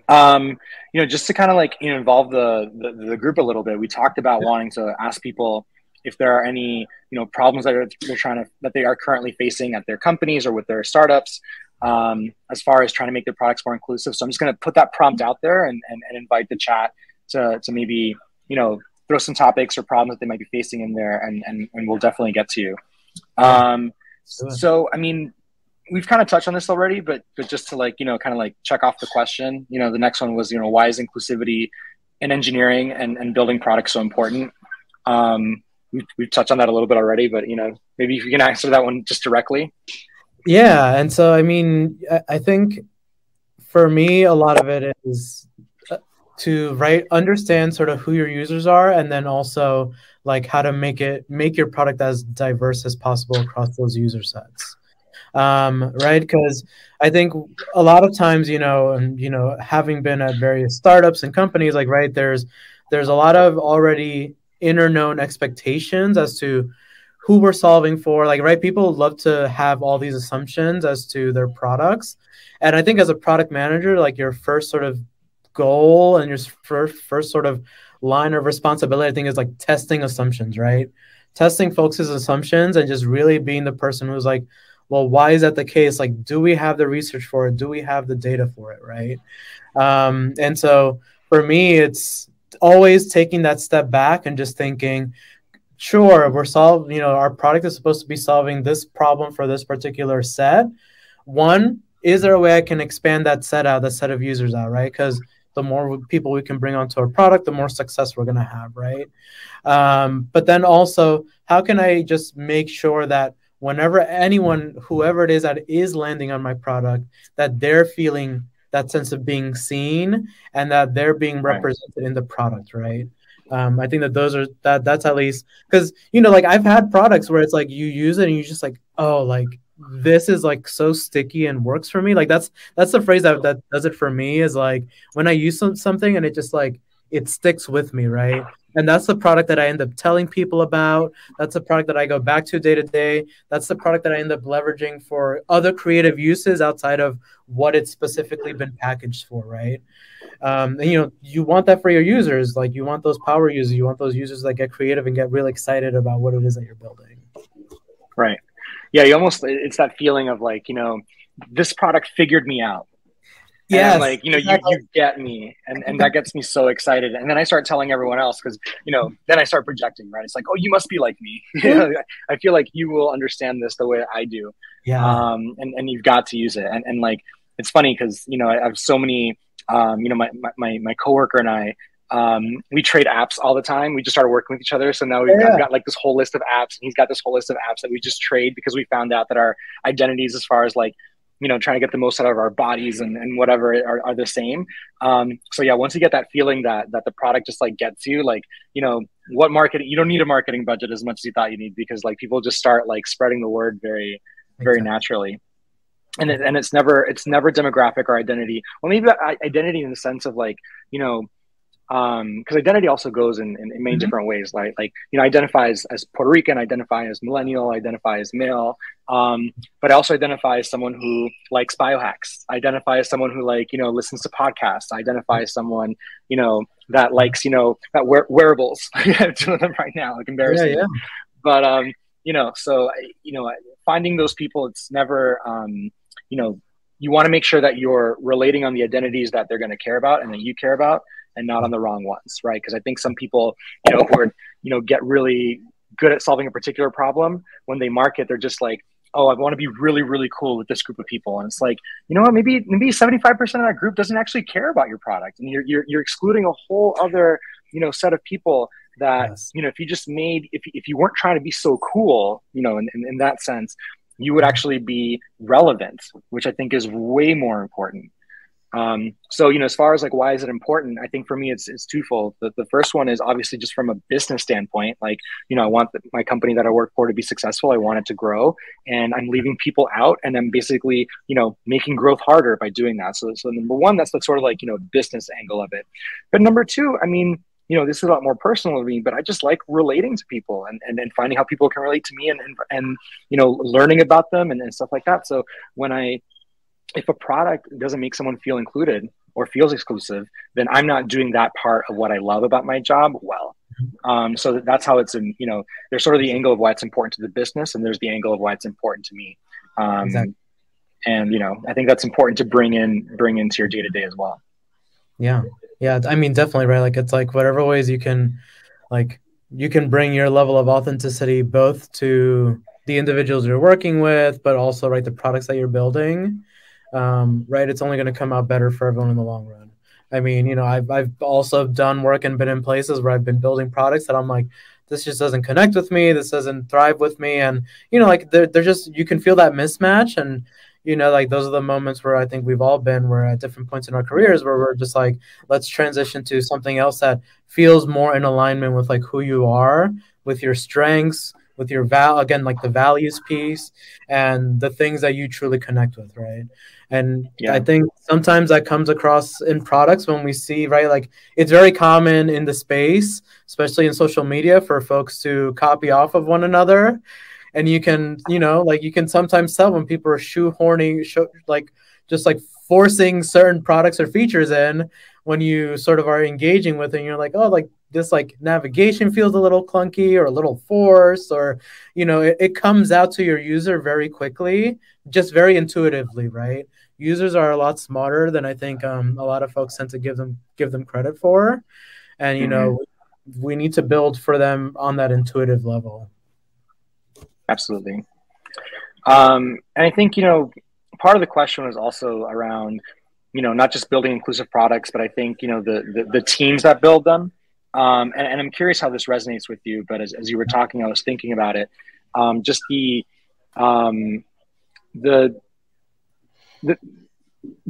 S1: Um, you know, just to kind of like you know involve the, the, the group a little bit, we talked about wanting to ask people if there are any you know problems that are, they're trying to that they are currently facing at their companies or with their startups um, as far as trying to make their products more inclusive. So I'm just going to put that prompt out there and, and, and invite the chat to, to maybe you know throw some topics or problems that they might be facing in there, and and, and we'll definitely get to you. Um, so I mean, we've kind of touched on this already, but but just to like you know kind of like check off the question. You know, the next one was you know why is inclusivity in engineering and, and building products so important? Um, we've, we've touched on that a little bit already, but you know maybe if you can answer that one just directly.
S2: Yeah, and so I mean, I, I think for me, a lot of it is uh, to right understand sort of who your users are, and then also like how to make it make your product as diverse as possible across those user sets um, right because i think a lot of times you know and you know having been at various startups and companies like right there's there's a lot of already inner known expectations as to who we're solving for. Like right people love to have all these assumptions as to their products. And i think as a product manager like your first sort of goal and your first first sort of line of responsibility i think is like testing assumptions right? Testing folks' assumptions and just really being the person who's like well why is that the case? Like do we have the research for it? Do we have the data for it? Right? Um, and so for me it's always taking that step back and just thinking sure we're solving you know our product is supposed to be solving this problem for this particular set one is there a way i can expand that set out that set of users out right because the more people we can bring onto our product, the more success we're going to have, right? Um, but then also, how can I just make sure that whenever anyone, whoever it is that is landing on my product, that they're feeling that sense of being seen and that they're being represented right. in the product, right? Um, I think that those are that that's at least because you know, like I've had products where it's like you use it and you just like, oh, like this is like so sticky and works for me like that's that's the phrase that, that does it for me is like when i use some, something and it just like it sticks with me right and that's the product that i end up telling people about. That's the product that i go back to day to day. That's the product that i end up leveraging for other creative uses outside of what it's specifically been packaged for right? Um, and you know you want that for your users. Like you want those power users. You want those users that get creative and get really excited about what it is that you're building.
S1: Right. Yeah, you almost it's that feeling of like you know this product figured me out. Yeah, like you know, you, you get me, and, and that gets me so excited. And then I start telling everyone else because you know, then I start projecting, right? It's like, oh, you must be like me. I feel like you will understand this the way I do. Yeah. Um, and and you've got to use it. And and like it's funny because you know I have so many. Um, you know, my my my coworker and I, um, we trade apps all the time. We just started working with each other. So now we've yeah. got, got, like this whole list of apps and he's got this whole list of apps that we just trade because we found out that our identities as far as like, you know, trying to get the most out of our bodies and, and whatever are, are the same. Um, so yeah, once you get that feeling that, that the product just like gets you like, you know, what marketing, you don't need a marketing budget as much as you thought you need because like people just start like spreading the word very, very exactly. naturally and it, and it's never it's never demographic or identity well maybe identity in the sense of like you know um because identity also goes in, in, in many mm-hmm. different ways like like you know identify as, as puerto rican identify as millennial identify as male um but i also identify as someone who likes biohacks. Identify as someone who like you know listens to podcasts. Identify as someone you know that likes you know that wear- wearables. I have two of them right now like embarrassing. yeah, yeah. but um you know so you know finding those people it's never um you know you want to make sure that you're relating on the identities that they're going to care about and that you care about and not on the wrong ones, right? Because I think some people, you know, who are, you know, get really good at solving a particular problem, when they market, they're just like, oh, I want to be really, really cool with this group of people. And it's like, you know what, maybe maybe 75% of that group doesn't actually care about your product. And you're you're, you're excluding a whole other, you know, set of people that, yes. you know, if you just made if if you weren't trying to be so cool, you know, in, in, in that sense, you would actually be relevant, which I think is way more important. Um, so, you know, as far as like why is it important, I think for me it's it's twofold. The, the first one is obviously just from a business standpoint. Like, you know, I want the, my company that I work for to be successful. I want it to grow, and I'm leaving people out, and I'm basically, you know, making growth harder by doing that. So, so number one, that's the sort of like you know business angle of it. But number two, I mean, you know, this is a lot more personal to me, but I just like relating to people and, and, and finding how people can relate to me and, and, and you know, learning about them and, and stuff like that. So when I if a product doesn't make someone feel included or feels exclusive, then I'm not doing that part of what I love about my job well. Um, so that's how it's, in, you know, there's sort of the angle of why it's important to the business, and there's the angle of why it's important to me. Um, exactly. And you know, I think that's important to bring in, bring into your day to day as well.
S2: Yeah, yeah. I mean, definitely, right? Like it's like whatever ways you can, like, you can bring your level of authenticity both to the individuals you're working with, but also right the products that you're building. Um, right, it's only going to come out better for everyone in the long run. I mean, you know, I've, I've also done work and been in places where I've been building products that I'm like, this just doesn't connect with me. This doesn't thrive with me. And, you know, like they're, they're just, you can feel that mismatch. And, you know, like those are the moments where I think we've all been, where at different points in our careers, where we're just like, let's transition to something else that feels more in alignment with like who you are, with your strengths, with your val again like the values piece and the things that you truly connect with right and yeah. i think sometimes that comes across in products when we see right like it's very common in the space especially in social media for folks to copy off of one another and you can you know like you can sometimes tell when people are shoehorning show, like just like forcing certain products or features in when you sort of are engaging with it and you're like oh like this like navigation feels a little clunky or a little forced or you know it, it comes out to your user very quickly just very intuitively right? Users are a lot smarter than i think um, a lot of folks tend to give them give them credit for. And you mm-hmm. know we need to build for them on that intuitive level.
S1: Absolutely. Um, and i think you know part of the question was also around you know not just building inclusive products but i think you know the the, the teams that build them um, and, and, I'm curious how this resonates with you. But as, as you were talking, I was thinking about it. Um, just the um, the the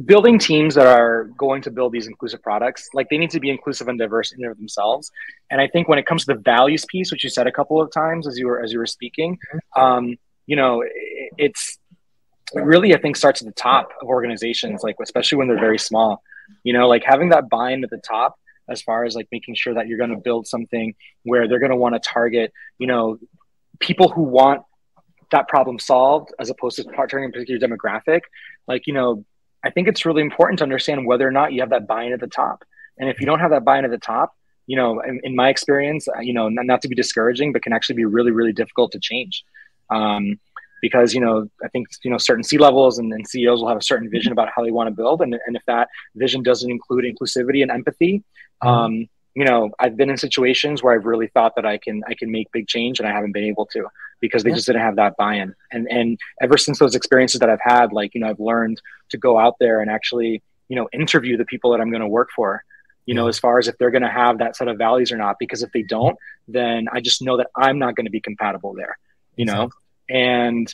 S1: building teams that are going to build these inclusive products, like they need to be inclusive and diverse in themselves. And I think when it comes to the values piece, which you said a couple of times as you were as you were speaking, um, you know, it's it really I think starts at the top of organizations, like especially when they're very small. You know, like having that buy-in at the top as far as like making sure that you're going to build something where they're going to want to target, you know, people who want that problem solved as opposed to targeting a particular demographic. Like, you know, I think it's really important to understand whether or not you have that buy-in at the top. And if you don't have that buy-in at the top, you know, in, in my experience, uh, you know, not, not, to be discouraging, but can actually be really, really difficult to change. Um, because you know I think you know certain C levels and, and, CEOs will have a certain vision about how they want to build, and, and if that vision doesn't include inclusivity and empathy. Um, you know I've been in situations where I've really thought that I can I can make big change, and I haven't been able to because they yeah. just didn't have that buy-in. And and ever since those experiences that I've had, like you know I've learned to go out there and actually you know interview the people that I'm going to work for you know, as far as if they're going to have that set of values or not. Because if they don't, then I just know that I'm not going to be compatible there, you know? and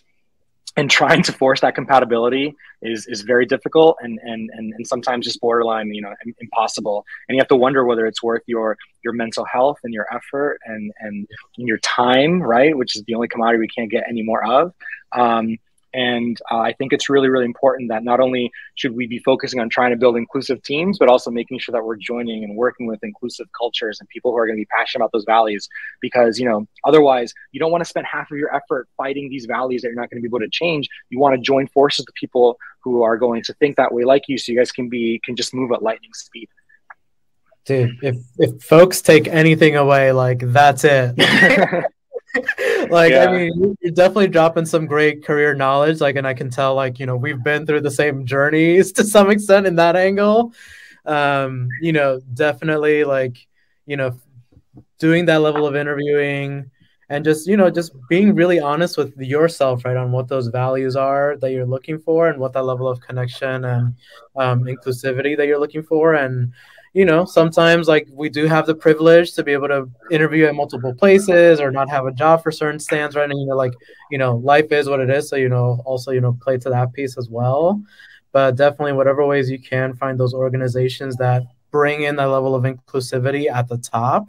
S1: and trying to force that compatibility is is very difficult and and and, and sometimes just borderline you know impossible. And you have to wonder whether it's worth your your mental health and your effort and and your time right which is the only commodity we can't get any more of. Um, and uh, I think it's really, really important that not only should we be focusing on trying to build inclusive teams, but also making sure that we're joining and working with inclusive cultures and people who are going to be passionate about those values. Because, you know, otherwise, you don't want to spend half of your effort fighting these values that you're not going to be able to change. You want to join forces with people who are going to think that way like you so you guys can be, can just move at lightning speed.
S2: Dude, if, if folks take anything away, like that's it. like yeah. I mean, you're definitely dropping some great career knowledge. Like, and I can tell, like you know, we've been through the same journeys to some extent in that angle. Um, you know, definitely like you know, doing that level of interviewing and just you know just being really honest with yourself right on what those values are that you're looking for and what that level of connection and um, inclusivity that you're looking for and you know, sometimes like we do have the privilege to be able to interview at multiple places or not have a job for certain stands, right? And you know, like, you know, life is what it is. So, you know, also, you know, play to that piece as well. But definitely whatever ways you can find those organizations that bring in that level of inclusivity at the top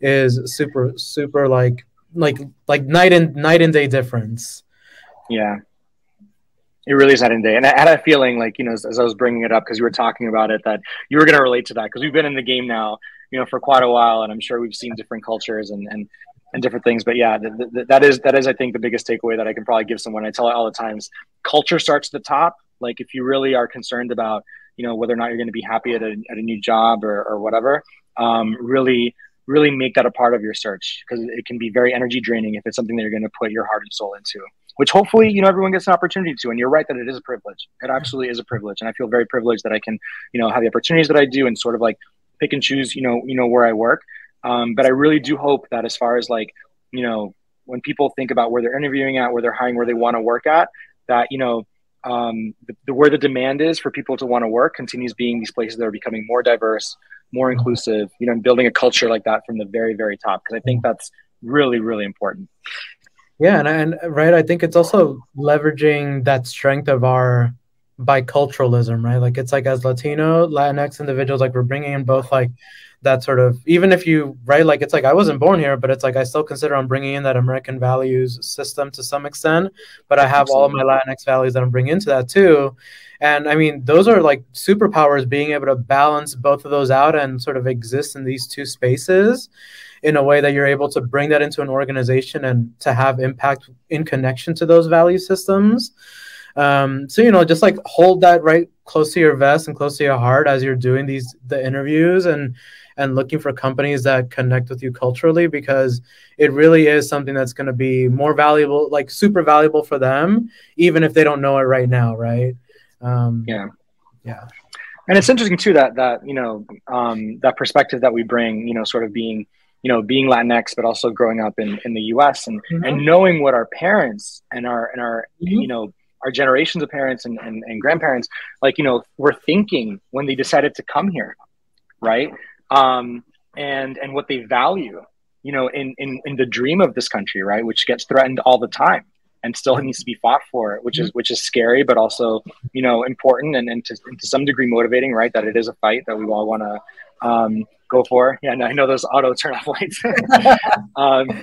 S2: is super, super like like like night and night and day difference.
S1: Yeah. It really is night and day. And I had a feeling like, you know, as, as I was bringing it up, because you were talking about it, that you were going to relate to that because we've been in the game now, you know, for quite a while. And I'm sure we've seen different cultures and, and, and different things. But yeah, th- th- that is that is I think the biggest takeaway that I can probably give someone. I tell it all the times. Culture starts at the top. Like if you really are concerned about you know whether or not you're going to be happy at a, at a new job or, or whatever, um, really really make that a part of your search because it can be very energy draining if it's something that you're going to put your heart and soul into which hopefully you know everyone gets an opportunity to and you're right that it is a privilege it absolutely is a privilege and i feel very privileged that i can you know have the opportunities that i do and sort of like pick and choose you know you know where i work um, but I really do hope that as far as like, you know, when people think about where they're interviewing at, where they're hiring, where they want to work at, that, you know, um, the, the, where the demand is for people to want to work continues being these places that are becoming more diverse, more mm-hmm. inclusive, you know, and building a culture like that from the very, very top. Cause I think that's really, really important.
S2: Yeah. And, and right. I think it's also leveraging that strength of our biculturalism, right? Like it's like as Latino, Latinx individuals, like we're bringing in both like that sort of even if you right like it's like i wasn't born here but it's like i still consider i'm bringing in that american values system to some extent but i have Absolutely. all of my latinx values that i'm bringing into that too and i mean those are like superpowers being able to balance both of those out and sort of exist in these two spaces in a way that you're able to bring that into an organization and to have impact in connection to those value systems um, so you know just like hold that right close to your vest and close to your heart as you're doing these the interviews and and looking for companies that connect with you culturally because it really is something that's going to be more valuable, like super valuable for them, even if they don't know it right now, right?
S1: Um, yeah, yeah. And it's interesting too that that you know um, that perspective that we bring, you know, sort of being you know being Latinx, but also growing up in, in the U.S. and mm-hmm. and knowing what our parents and our and our mm-hmm. you know our generations of parents and, and, and grandparents like you know were thinking when they decided to come here right um, and and what they value, you know, in, in in the dream of this country, right, which gets threatened all the time and still needs to be fought for, which is which is scary, but also you know important and, and, to, and to some degree motivating, right? That it is a fight that we all want to um, go for. Yeah, and I know those auto turn off lights. um,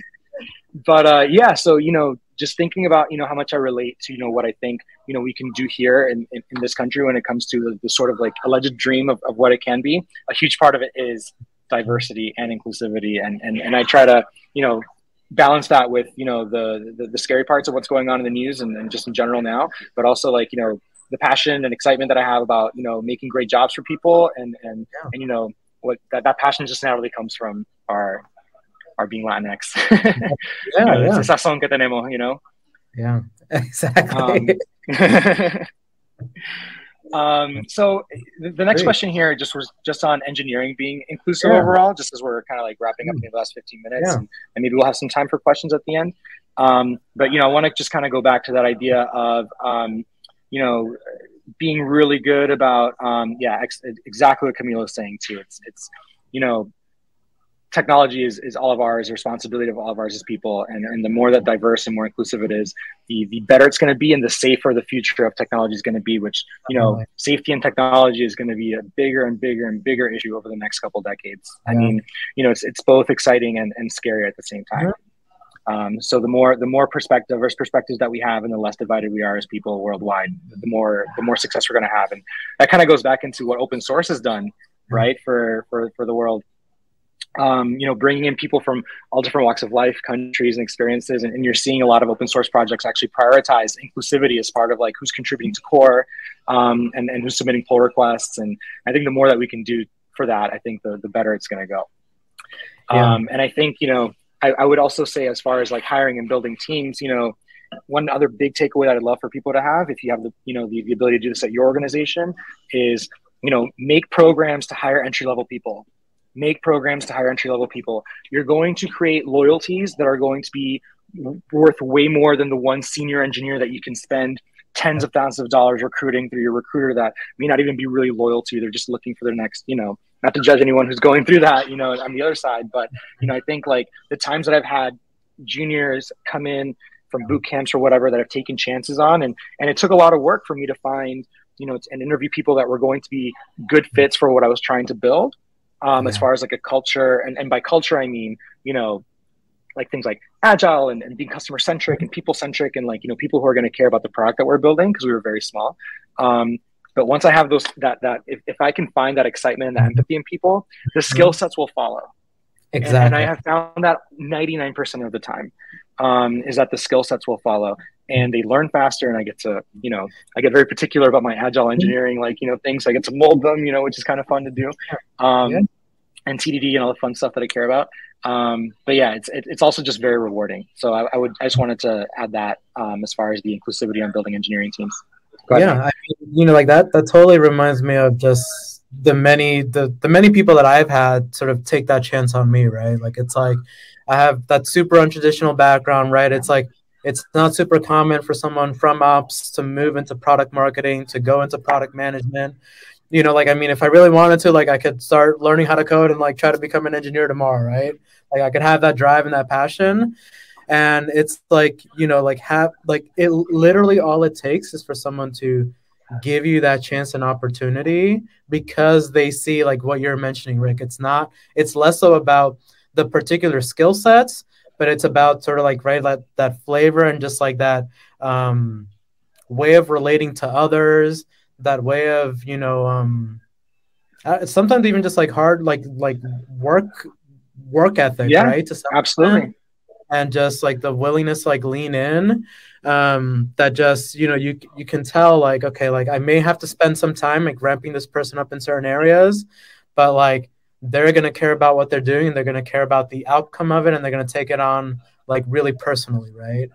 S1: but uh, yeah, so you know, just thinking about you know how much I relate to you know what I think you know we can do here in, in, in this country when it comes to the, the, sort of like alleged dream of, of what it can be. A huge part of it is diversity and inclusivity, and and and I try to you know balance that with you know the, the, the scary parts of what's going on in the news and, and just in general now, but also like you know the passion and excitement that I have about you know making great jobs for people and and yeah. and you know what that, that passion just naturally comes from our are being Latinx. yeah, you know, yeah. Esa sazón que tenemos, you know?
S2: Yeah, exactly. Um,
S1: um, so the, the next Great. question here just was just on engineering being inclusive yeah. overall, just as we're kind of like wrapping up in the last 15 minutes yeah. and, and, maybe we'll have some time for questions at the end. Um, but, you know, I want to just kind of go back to that idea of, um, you know, being really good about, um, yeah, ex- exactly what Camilo is saying too. It's, it's, you know, technology is, is all of ours, responsibility of all of ours as people. And, and the more that diverse and more inclusive it is, the, the better it's going to be and the safer the future of technology is going to be, which, you know, safety and technology is going to be a bigger and bigger and bigger issue over the next couple decades. Yeah. I mean, you know, it's, it's both exciting and, and scary at the same time. Um, so the more the more perspective, diverse perspectives that we have, and the less divided we are as people worldwide, the more the more success we're going to have, and that kind of goes back into what open source has done, right, for for for the world um, you know, bringing in people from all different walks of life, countries, and experiences. And, and, you're seeing a lot of open source projects actually prioritize inclusivity as part of like who's contributing to core um, and, and who's submitting pull requests. And I think the more that we can do for that, I think the, the better it's going to go. Yeah. Um, and I think, you know, I, I would also say as far as like hiring and building teams, you know, one other big takeaway that I'd love for people to have, if you have the, you know, the, the ability to do this at your organization is, you know, make programs to hire entry level people make programs to hire entry level people. You're going to create loyalties that are going to be worth way more than the one senior engineer that you can spend tens of thousands of dollars recruiting through your recruiter that may not even be really loyal to you. They're just looking for their next, you know, not to judge anyone who's going through that, you know, on the other side. But, you know, I think like the times that I've had juniors come in from boot camps or whatever that I've taken chances on. And, and it took a lot of work for me to find, you know, and interview people that were going to be good fits for what I was trying to build um, yeah. as far as like a culture. And, and by culture, I mean, you know, like things like agile and, and being customer centric and people centric and like, you know, people who are going to care about the product that we're building because we were very small. Um, but once I have those, that, that if, if I can find that excitement and that empathy in people, the skill sets will follow.
S2: Exactly.
S1: And, and I have found that 99% of the time um, is that the skill sets will follow and they learn faster and I get to, you know, I get very particular about my agile engineering, like, you know, things I get to mold them, you know, which is kind of fun to do. Um, yeah. And TDD and all the fun stuff that I care about. Um, but yeah, it's, it, it's also just very rewarding. So I, I, would, I just wanted to add that um, as far as the inclusivity on building engineering teams.
S2: Yeah. I mean, you know, like that, that totally reminds me of just the many, the, the many people that I've had sort of take that chance on me, right? Like, it's like, I have that super untraditional background, right? It's like, it's not super common for someone from ops to move into product marketing, to go into product management. You know, like I mean, if I really wanted to, like I could start learning how to code and like try to become an engineer tomorrow, right? Like I could have that drive and that passion. And it's like, you know, like have like it literally all it takes is for someone to give you that chance and opportunity because they see like what you're mentioning, Rick. It's not, it's less so about the particular skill sets but it's about sort of like right that that flavor and just like that um, way of relating to others, that way of you know um, uh, sometimes even just like hard like like work work ethic, yeah, right?
S1: To absolutely.
S2: And just like the willingness to like lean in, um, that just you know you you can tell like okay like I may have to spend some time like ramping this person up in certain areas, but like they're going to care about what they're doing and they're going to care about the outcome of it and they're going to take it on like really personally right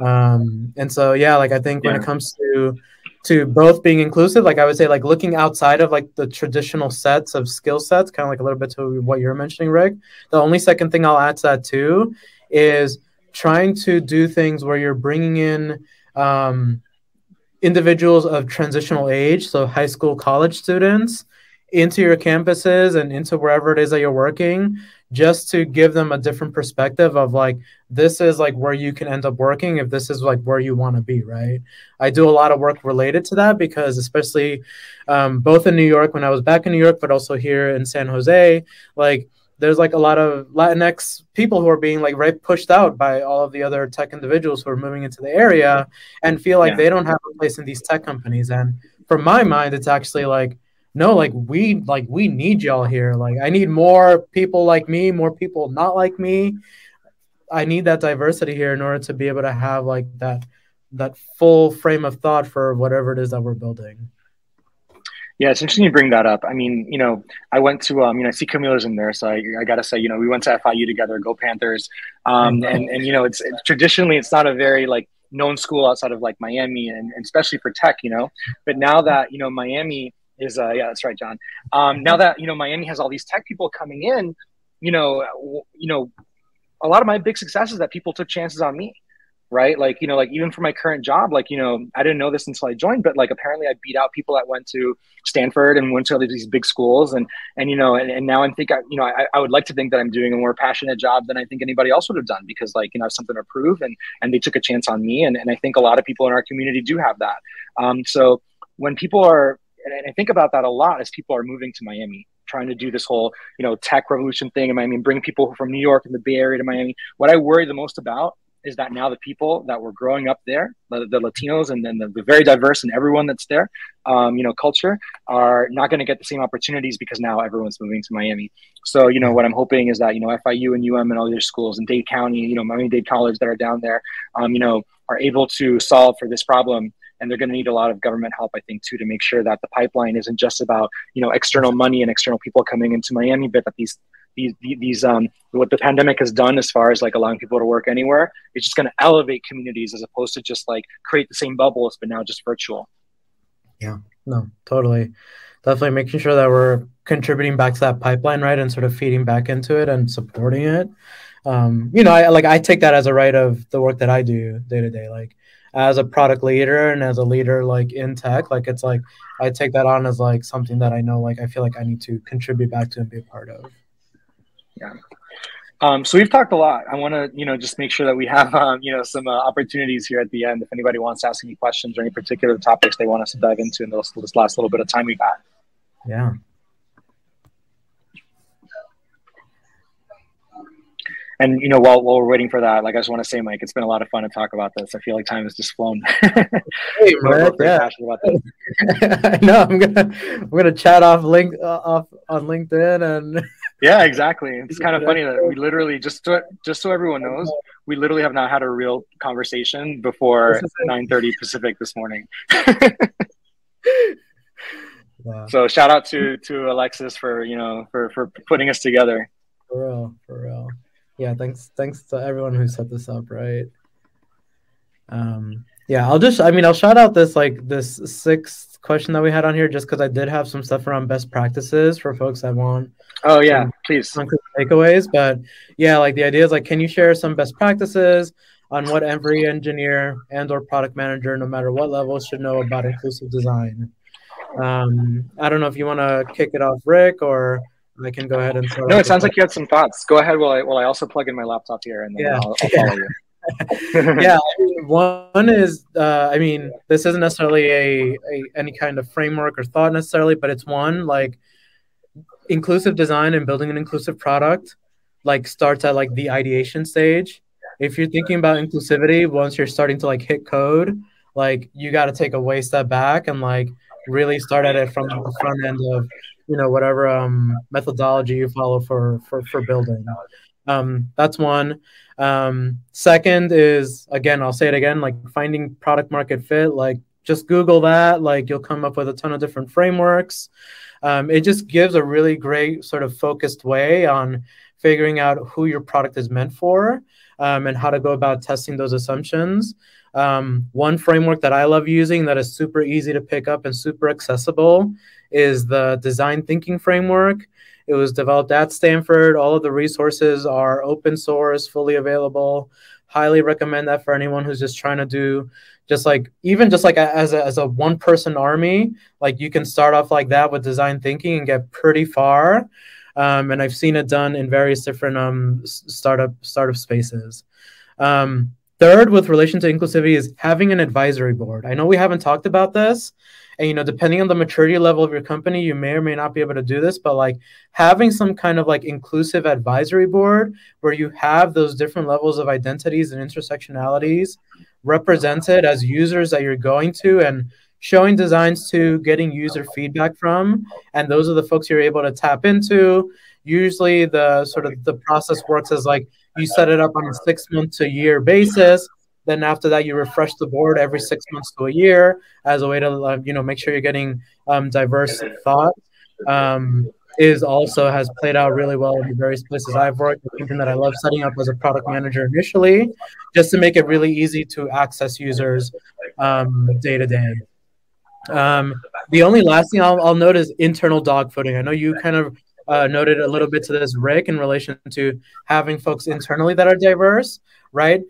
S2: um and so yeah like i think when it comes to to both being inclusive like i would say like looking outside of like the traditional sets of skill sets kind of like a little bit to what you're mentioning rick the only second thing i'll add to that too is trying to do things where you're bringing in um individuals of transitional age so high school college students into your campuses and into wherever it is that you're working just to give them a different perspective of like this is like where you can end up working if this is like where you want to be right i do a lot of work related to that because especially um, both in new york when i was back in new york but also here in san jose like there's like a lot of latinx people who are being like right pushed out by all of the other tech individuals who are moving into the area and feel like yeah. they don't have a place in these tech companies and from my mind it's actually like no like we like we need y'all here like i need more people like me more people not like me i need that diversity here in order to be able to have like that that full frame of thought for whatever it is that we're building
S1: yeah, it's interesting you bring that up. I mean, you know, I went to, um, you know, I see Camila's in there, so I, I got to say, you know, we went to FIU together, go Panthers, um, and and you know, it's, it's traditionally it's not a very like known school outside of like Miami, and, and especially for tech, you know. But now that you know Miami is uh, yeah, that's right, John. Um, now that you know Miami has all these tech people coming in, you know, you know, a lot of my big successes that people took chances on me, right? Like you know, like even for my current job, like you know, I didn't know this until I joined, but like apparently I beat out people that went to Stanford and went to these big schools, and and you know, and, and now I'm think I, you know, I, I would like to think that I'm doing a more passionate job than I think anybody else would have done because like you know, I have something to prove, and and they took a chance on me, and and I think a lot of people in our community do have that. Um, so when people are and I think about that a lot as people are moving to Miami, trying to do this whole, you know, tech revolution thing in Miami, bring people from New York and the Bay Area to Miami. What I worry the most about is that now the people that were growing up there, the, the Latinos and then the, the, very diverse and everyone that's there, um, you know, culture are not going to get the same opportunities because now everyone's moving to Miami. So, you know, what I'm hoping is that, you know, FIU and UM and all these schools and Dade County, you know, Miami-Dade College that are down there, um, you know, are able to solve for this problem and they're going to need a lot of government help, I think, too, to make sure that the pipeline isn't just about you know external money and external people coming into Miami, but that these these these um what the pandemic has done as far as like allowing people to work anywhere, it's just going to elevate communities as opposed to just like create the same bubbles, but now just virtual.
S2: Yeah, no, totally. Definitely making sure that we're contributing back to that pipeline, right, and sort of feeding back into it and supporting it. Um, you know, I like I take that as a right of the work that I do day to day. Like as a product leader and as a leader like in tech like it's like i take that on as like something that i know like i feel like i need to contribute back to and be a part of
S1: yeah um, so we've talked a lot. I want to, you know, just make sure that we have, um, you know, some uh, opportunities here at the end. If anybody wants to ask any questions or any particular topics they want us to dive into in this, this last little bit of time we got.
S2: Yeah.
S1: And you know while, while we're waiting for that like i just want to say mike it's been a lot of fun to talk about this i feel like time has just flown hey,
S2: man, yeah. no i'm gonna i'm gonna chat off link uh, off on linkedin and
S1: Yeah, exactly. It's kind of funny that we literally just to, just so everyone knows, we literally have not had a real conversation before 9:30 Pacific this morning. yeah. So shout out to to Alexis for you know for for putting us together.
S2: For real, for real. Yeah, thanks thanks to everyone who set this up, right? Um, yeah, I'll just I mean I'll shout out this like this sixth question that we had on here just because I did have some stuff around best practices for folks that want.
S1: Oh yeah, please.
S2: Takeaways, but yeah, like the idea is like, can you share some best practices on what every engineer and or product manager, no matter what level, should know about inclusive design? Um, I don't know if you want to kick it off, Rick, or I can go ahead and.
S1: No, it sounds like you had some thoughts. Go ahead while I while I also plug in my laptop here, and then yeah. I'll, I'll follow you.
S2: yeah, I mean, one is, uh, I mean, this isn't necessarily a, a any kind of framework or thought necessarily, but it's one like inclusive design and building an inclusive product like starts at like the ideation stage. If you're thinking about inclusivity, once you're starting to like hit code, like you got to take a way step back and like really start at it from the front end of you know whatever um methodology you follow for for for building. Um, that's one. Um, second is again, I'll say it again, like finding product market fit. Like just Google that. Like you'll come up with a ton of different frameworks. Um, it just gives a really great sort of focused way on figuring out who your product is meant for um, and how to go about testing those assumptions. Um, one framework that I love using that is super easy to pick up and super accessible is the design thinking framework. It was developed at Stanford. All of the resources are open source, fully available. Highly recommend that for anyone who's just trying to do just like even just like a, as a, as a one person army, like you can start off like that with design thinking and get pretty far. Um, and I've seen it done in various different um, startup startup spaces. Um, third, with relation to inclusivity, is having an advisory board. I know we haven't talked about this, and you know depending on the maturity level of your company you may or may not be able to do this but like having some kind of like inclusive advisory board where you have those different levels of identities and intersectionalities represented as users that you're going to and showing designs to getting user feedback from and those are the folks you're able to tap into. Usually the sort of the process works as like you set it up on a six month to year basis then after that, you refresh the board every six months to a year as a way to uh, you know make sure you're getting um, diverse thought. Um, is also has played out really well in the various places I've worked. Something that I love setting up as a product manager initially, just to make it really easy to access users um, day to day. Um, the only last thing I'll, I'll note is internal dogfooding. I know you kind of uh, noted a little bit to this, Rick, in relation to having folks internally that are diverse, right?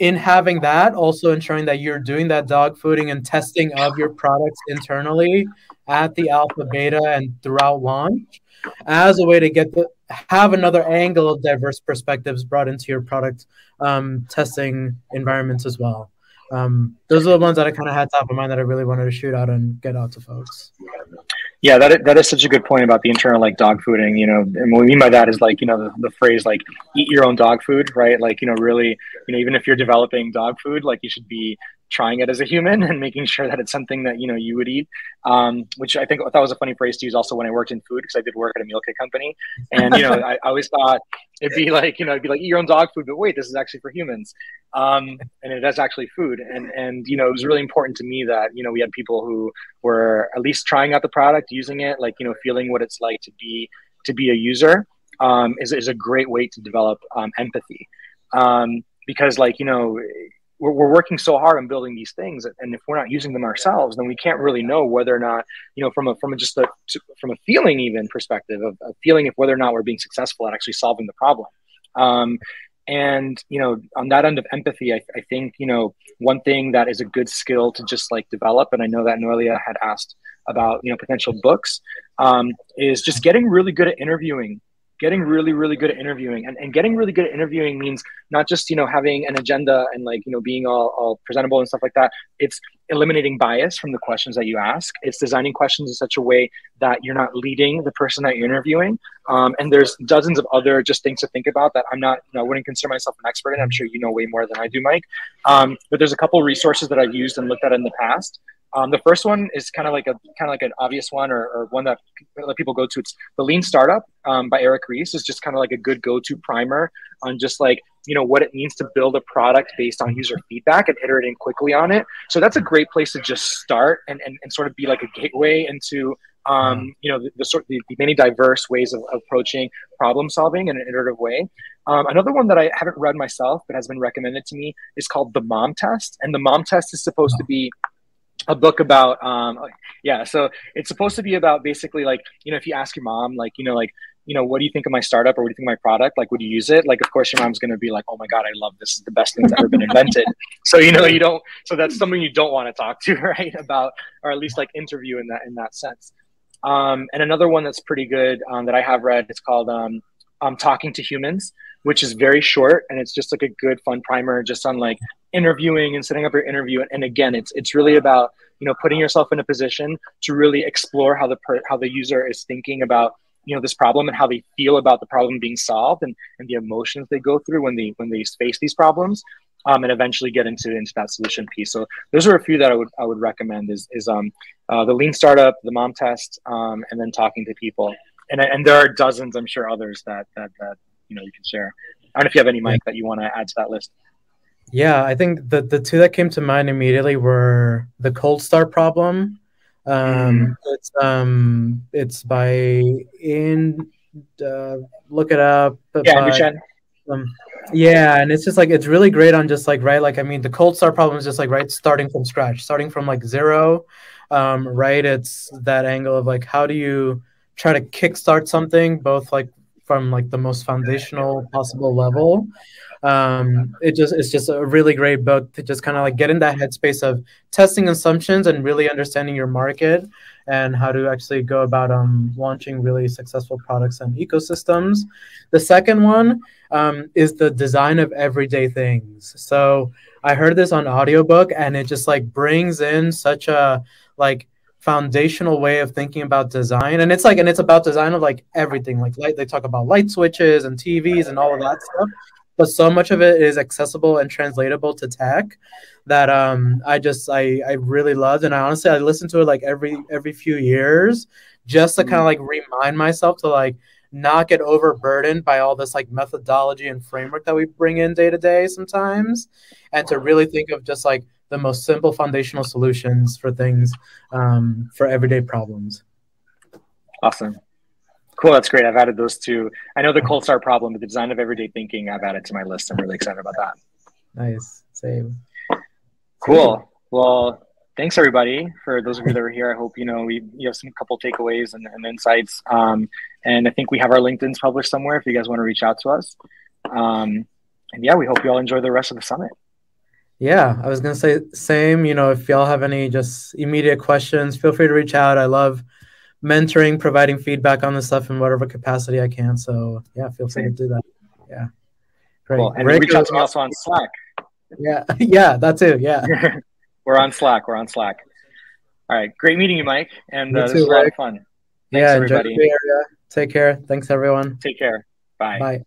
S2: In having that, also ensuring that you're doing that dog fooding and testing of your products internally at the alpha, beta, and throughout launch as a way to get the have another angle of diverse perspectives brought into your product um, testing environments as well. Um, those are the ones that I kind of had top of mind that I really wanted to shoot out and get out to folks.
S1: Yeah, that is, that is such a good point about the internal like dog fooding. You know, and what we mean by that is like you know the, the phrase like eat your own dog food, right? Like you know, really, you know, even if you're developing dog food, like you should be trying it as a human and making sure that it's something that you know you would eat. Um, which i think I thought was a funny phrase to use also when i worked in food because i did work at a meal kit company. And you know I, I, always thought it'd be like you know it'd be like eat your own dog food but wait this is actually for humans. Um, and it is actually food. And and you know it was really important to me that you know we had people who were at least trying out the product using it like you know feeling what it's like to be to be a user um, is, is a great way to develop um, empathy. Um, because like you know we're, we're working so hard on building these things and if we're not using them ourselves then we can't really know whether or not you know from a from a just a from a feeling even perspective of, of feeling if whether or not we're being successful at actually solving the problem. Um, and you know on that end of empathy I, I think you know one thing that is a good skill to just like develop and i know that noelia had asked about you know potential books um, is just getting really good at interviewing getting really really good at interviewing. And, and getting really good at interviewing means not just you know having an agenda and like you know being all, all presentable and stuff like that. It's eliminating bias from the questions that you ask. It's designing questions in such a way that you're not leading the person that you're interviewing. Um, and there's dozens of other just things to think about that i'm not you know, i wouldn't consider myself an expert in. I'm sure you know way more than i do mike. Um, but there's a couple resources that i've used and looked at in the past Um, the first one is kind of like a kind of like an obvious one, or, or one that, that people go to. It's the Lean Startup um, by Eric Ries. is just kind of like a good go-to primer on just like you know what it means to build a product based on user feedback and iterating quickly on it. So that's a great place to just start and and, and sort of be like a gateway into um, you know the, the sort the, the, many diverse ways of, of, approaching problem solving in an iterative way. Um, another one that I haven't read myself but has been recommended to me is called the Mom Test, and the Mom Test is supposed to be a book about um yeah so it's supposed to be about basically like you know if you ask your mom like you know like you know what do you think of my startup or what do you think of my product? Like would you use it? Like of course your mom's going to be like oh my god i love this. this is the best thing that's ever been invented. So you know you don't so that's something you don't want to talk to right about or at least like interview in that in that sense. Um, and another one that's pretty good um, that i have read it's called um, um, talking to humans which is very short and it's just like a good fun primer just on like interviewing and setting up your interview. And again it's it's really about you know putting yourself in a position to really explore how the per, how the user is thinking about you know this problem and how they feel about the problem being solved and, and the emotions they go through when they when they face these problems um, and eventually get into into that solution piece. So those are a few that i would i would recommend is is um uh, the lean startup the mom test um, and then talking to people. And and there are dozens i'm sure others that that that you know you can share i don't know if you have any mike that you want to add to that list
S2: yeah, I think the the two that came to mind immediately were the cold start problem. Um, mm. It's um, it's by in uh, look it up.
S1: Yeah, by,
S2: um, yeah, and it's just like it's really great on just like right, like I mean, the cold start problem is just like right, starting from scratch, starting from like zero. Um, right, it's that angle of like how do you try to kickstart something, both like from like the most foundational possible level um, it just it's just a really great book to just kind of like get in that headspace of testing assumptions and really understanding your market and how to actually go about um, launching really successful products and ecosystems. The second one um, is the design of everyday things. So I heard this on audiobook and it just like brings in such a like foundational way of thinking about design. And it's like and it's about design of like everything. Like light they talk about light switches and tvs and all of that stuff. But so much of it is accessible and translatable to tech that um I just I I really loved. And I honestly I listen to it like every every few years just to kind of like remind myself to like not get overburdened by all this like methodology and framework that we bring in day to day sometimes. And to really think of just like the most simple foundational solutions for things um, for everyday problems
S1: awesome Cool, that's great. I've added those two. I know the cold start problem, but the design of everyday thinking, I've added to my list. I'm really excited about that.
S2: Nice. Same.
S1: Cool. Well, thanks everybody for those of you that were here. I hope you know we you have some couple takeaways and, and insights. Um, and I think we have our LinkedIn's published somewhere if you guys want to reach out to us. Um, and yeah, we hope you all enjoy the rest of the summit.
S2: Yeah, I was gonna say same. You know, if y'all have any just immediate questions, feel free to reach out. I love mentoring, providing feedback on the stuff in whatever capacity I can. So yeah, feel free to do that. Yeah.
S1: Great. Cool. And reach out to me also on Slack.
S2: Yeah. Yeah, that too. Yeah.
S1: We're on Slack. We're on Slack. All right. Great meeting you, Mike. And uh, too, this was a lot of fun.
S2: Thanks, yeah, everybody. Take care. Thanks, everyone.
S1: Take care. Bye. Bye.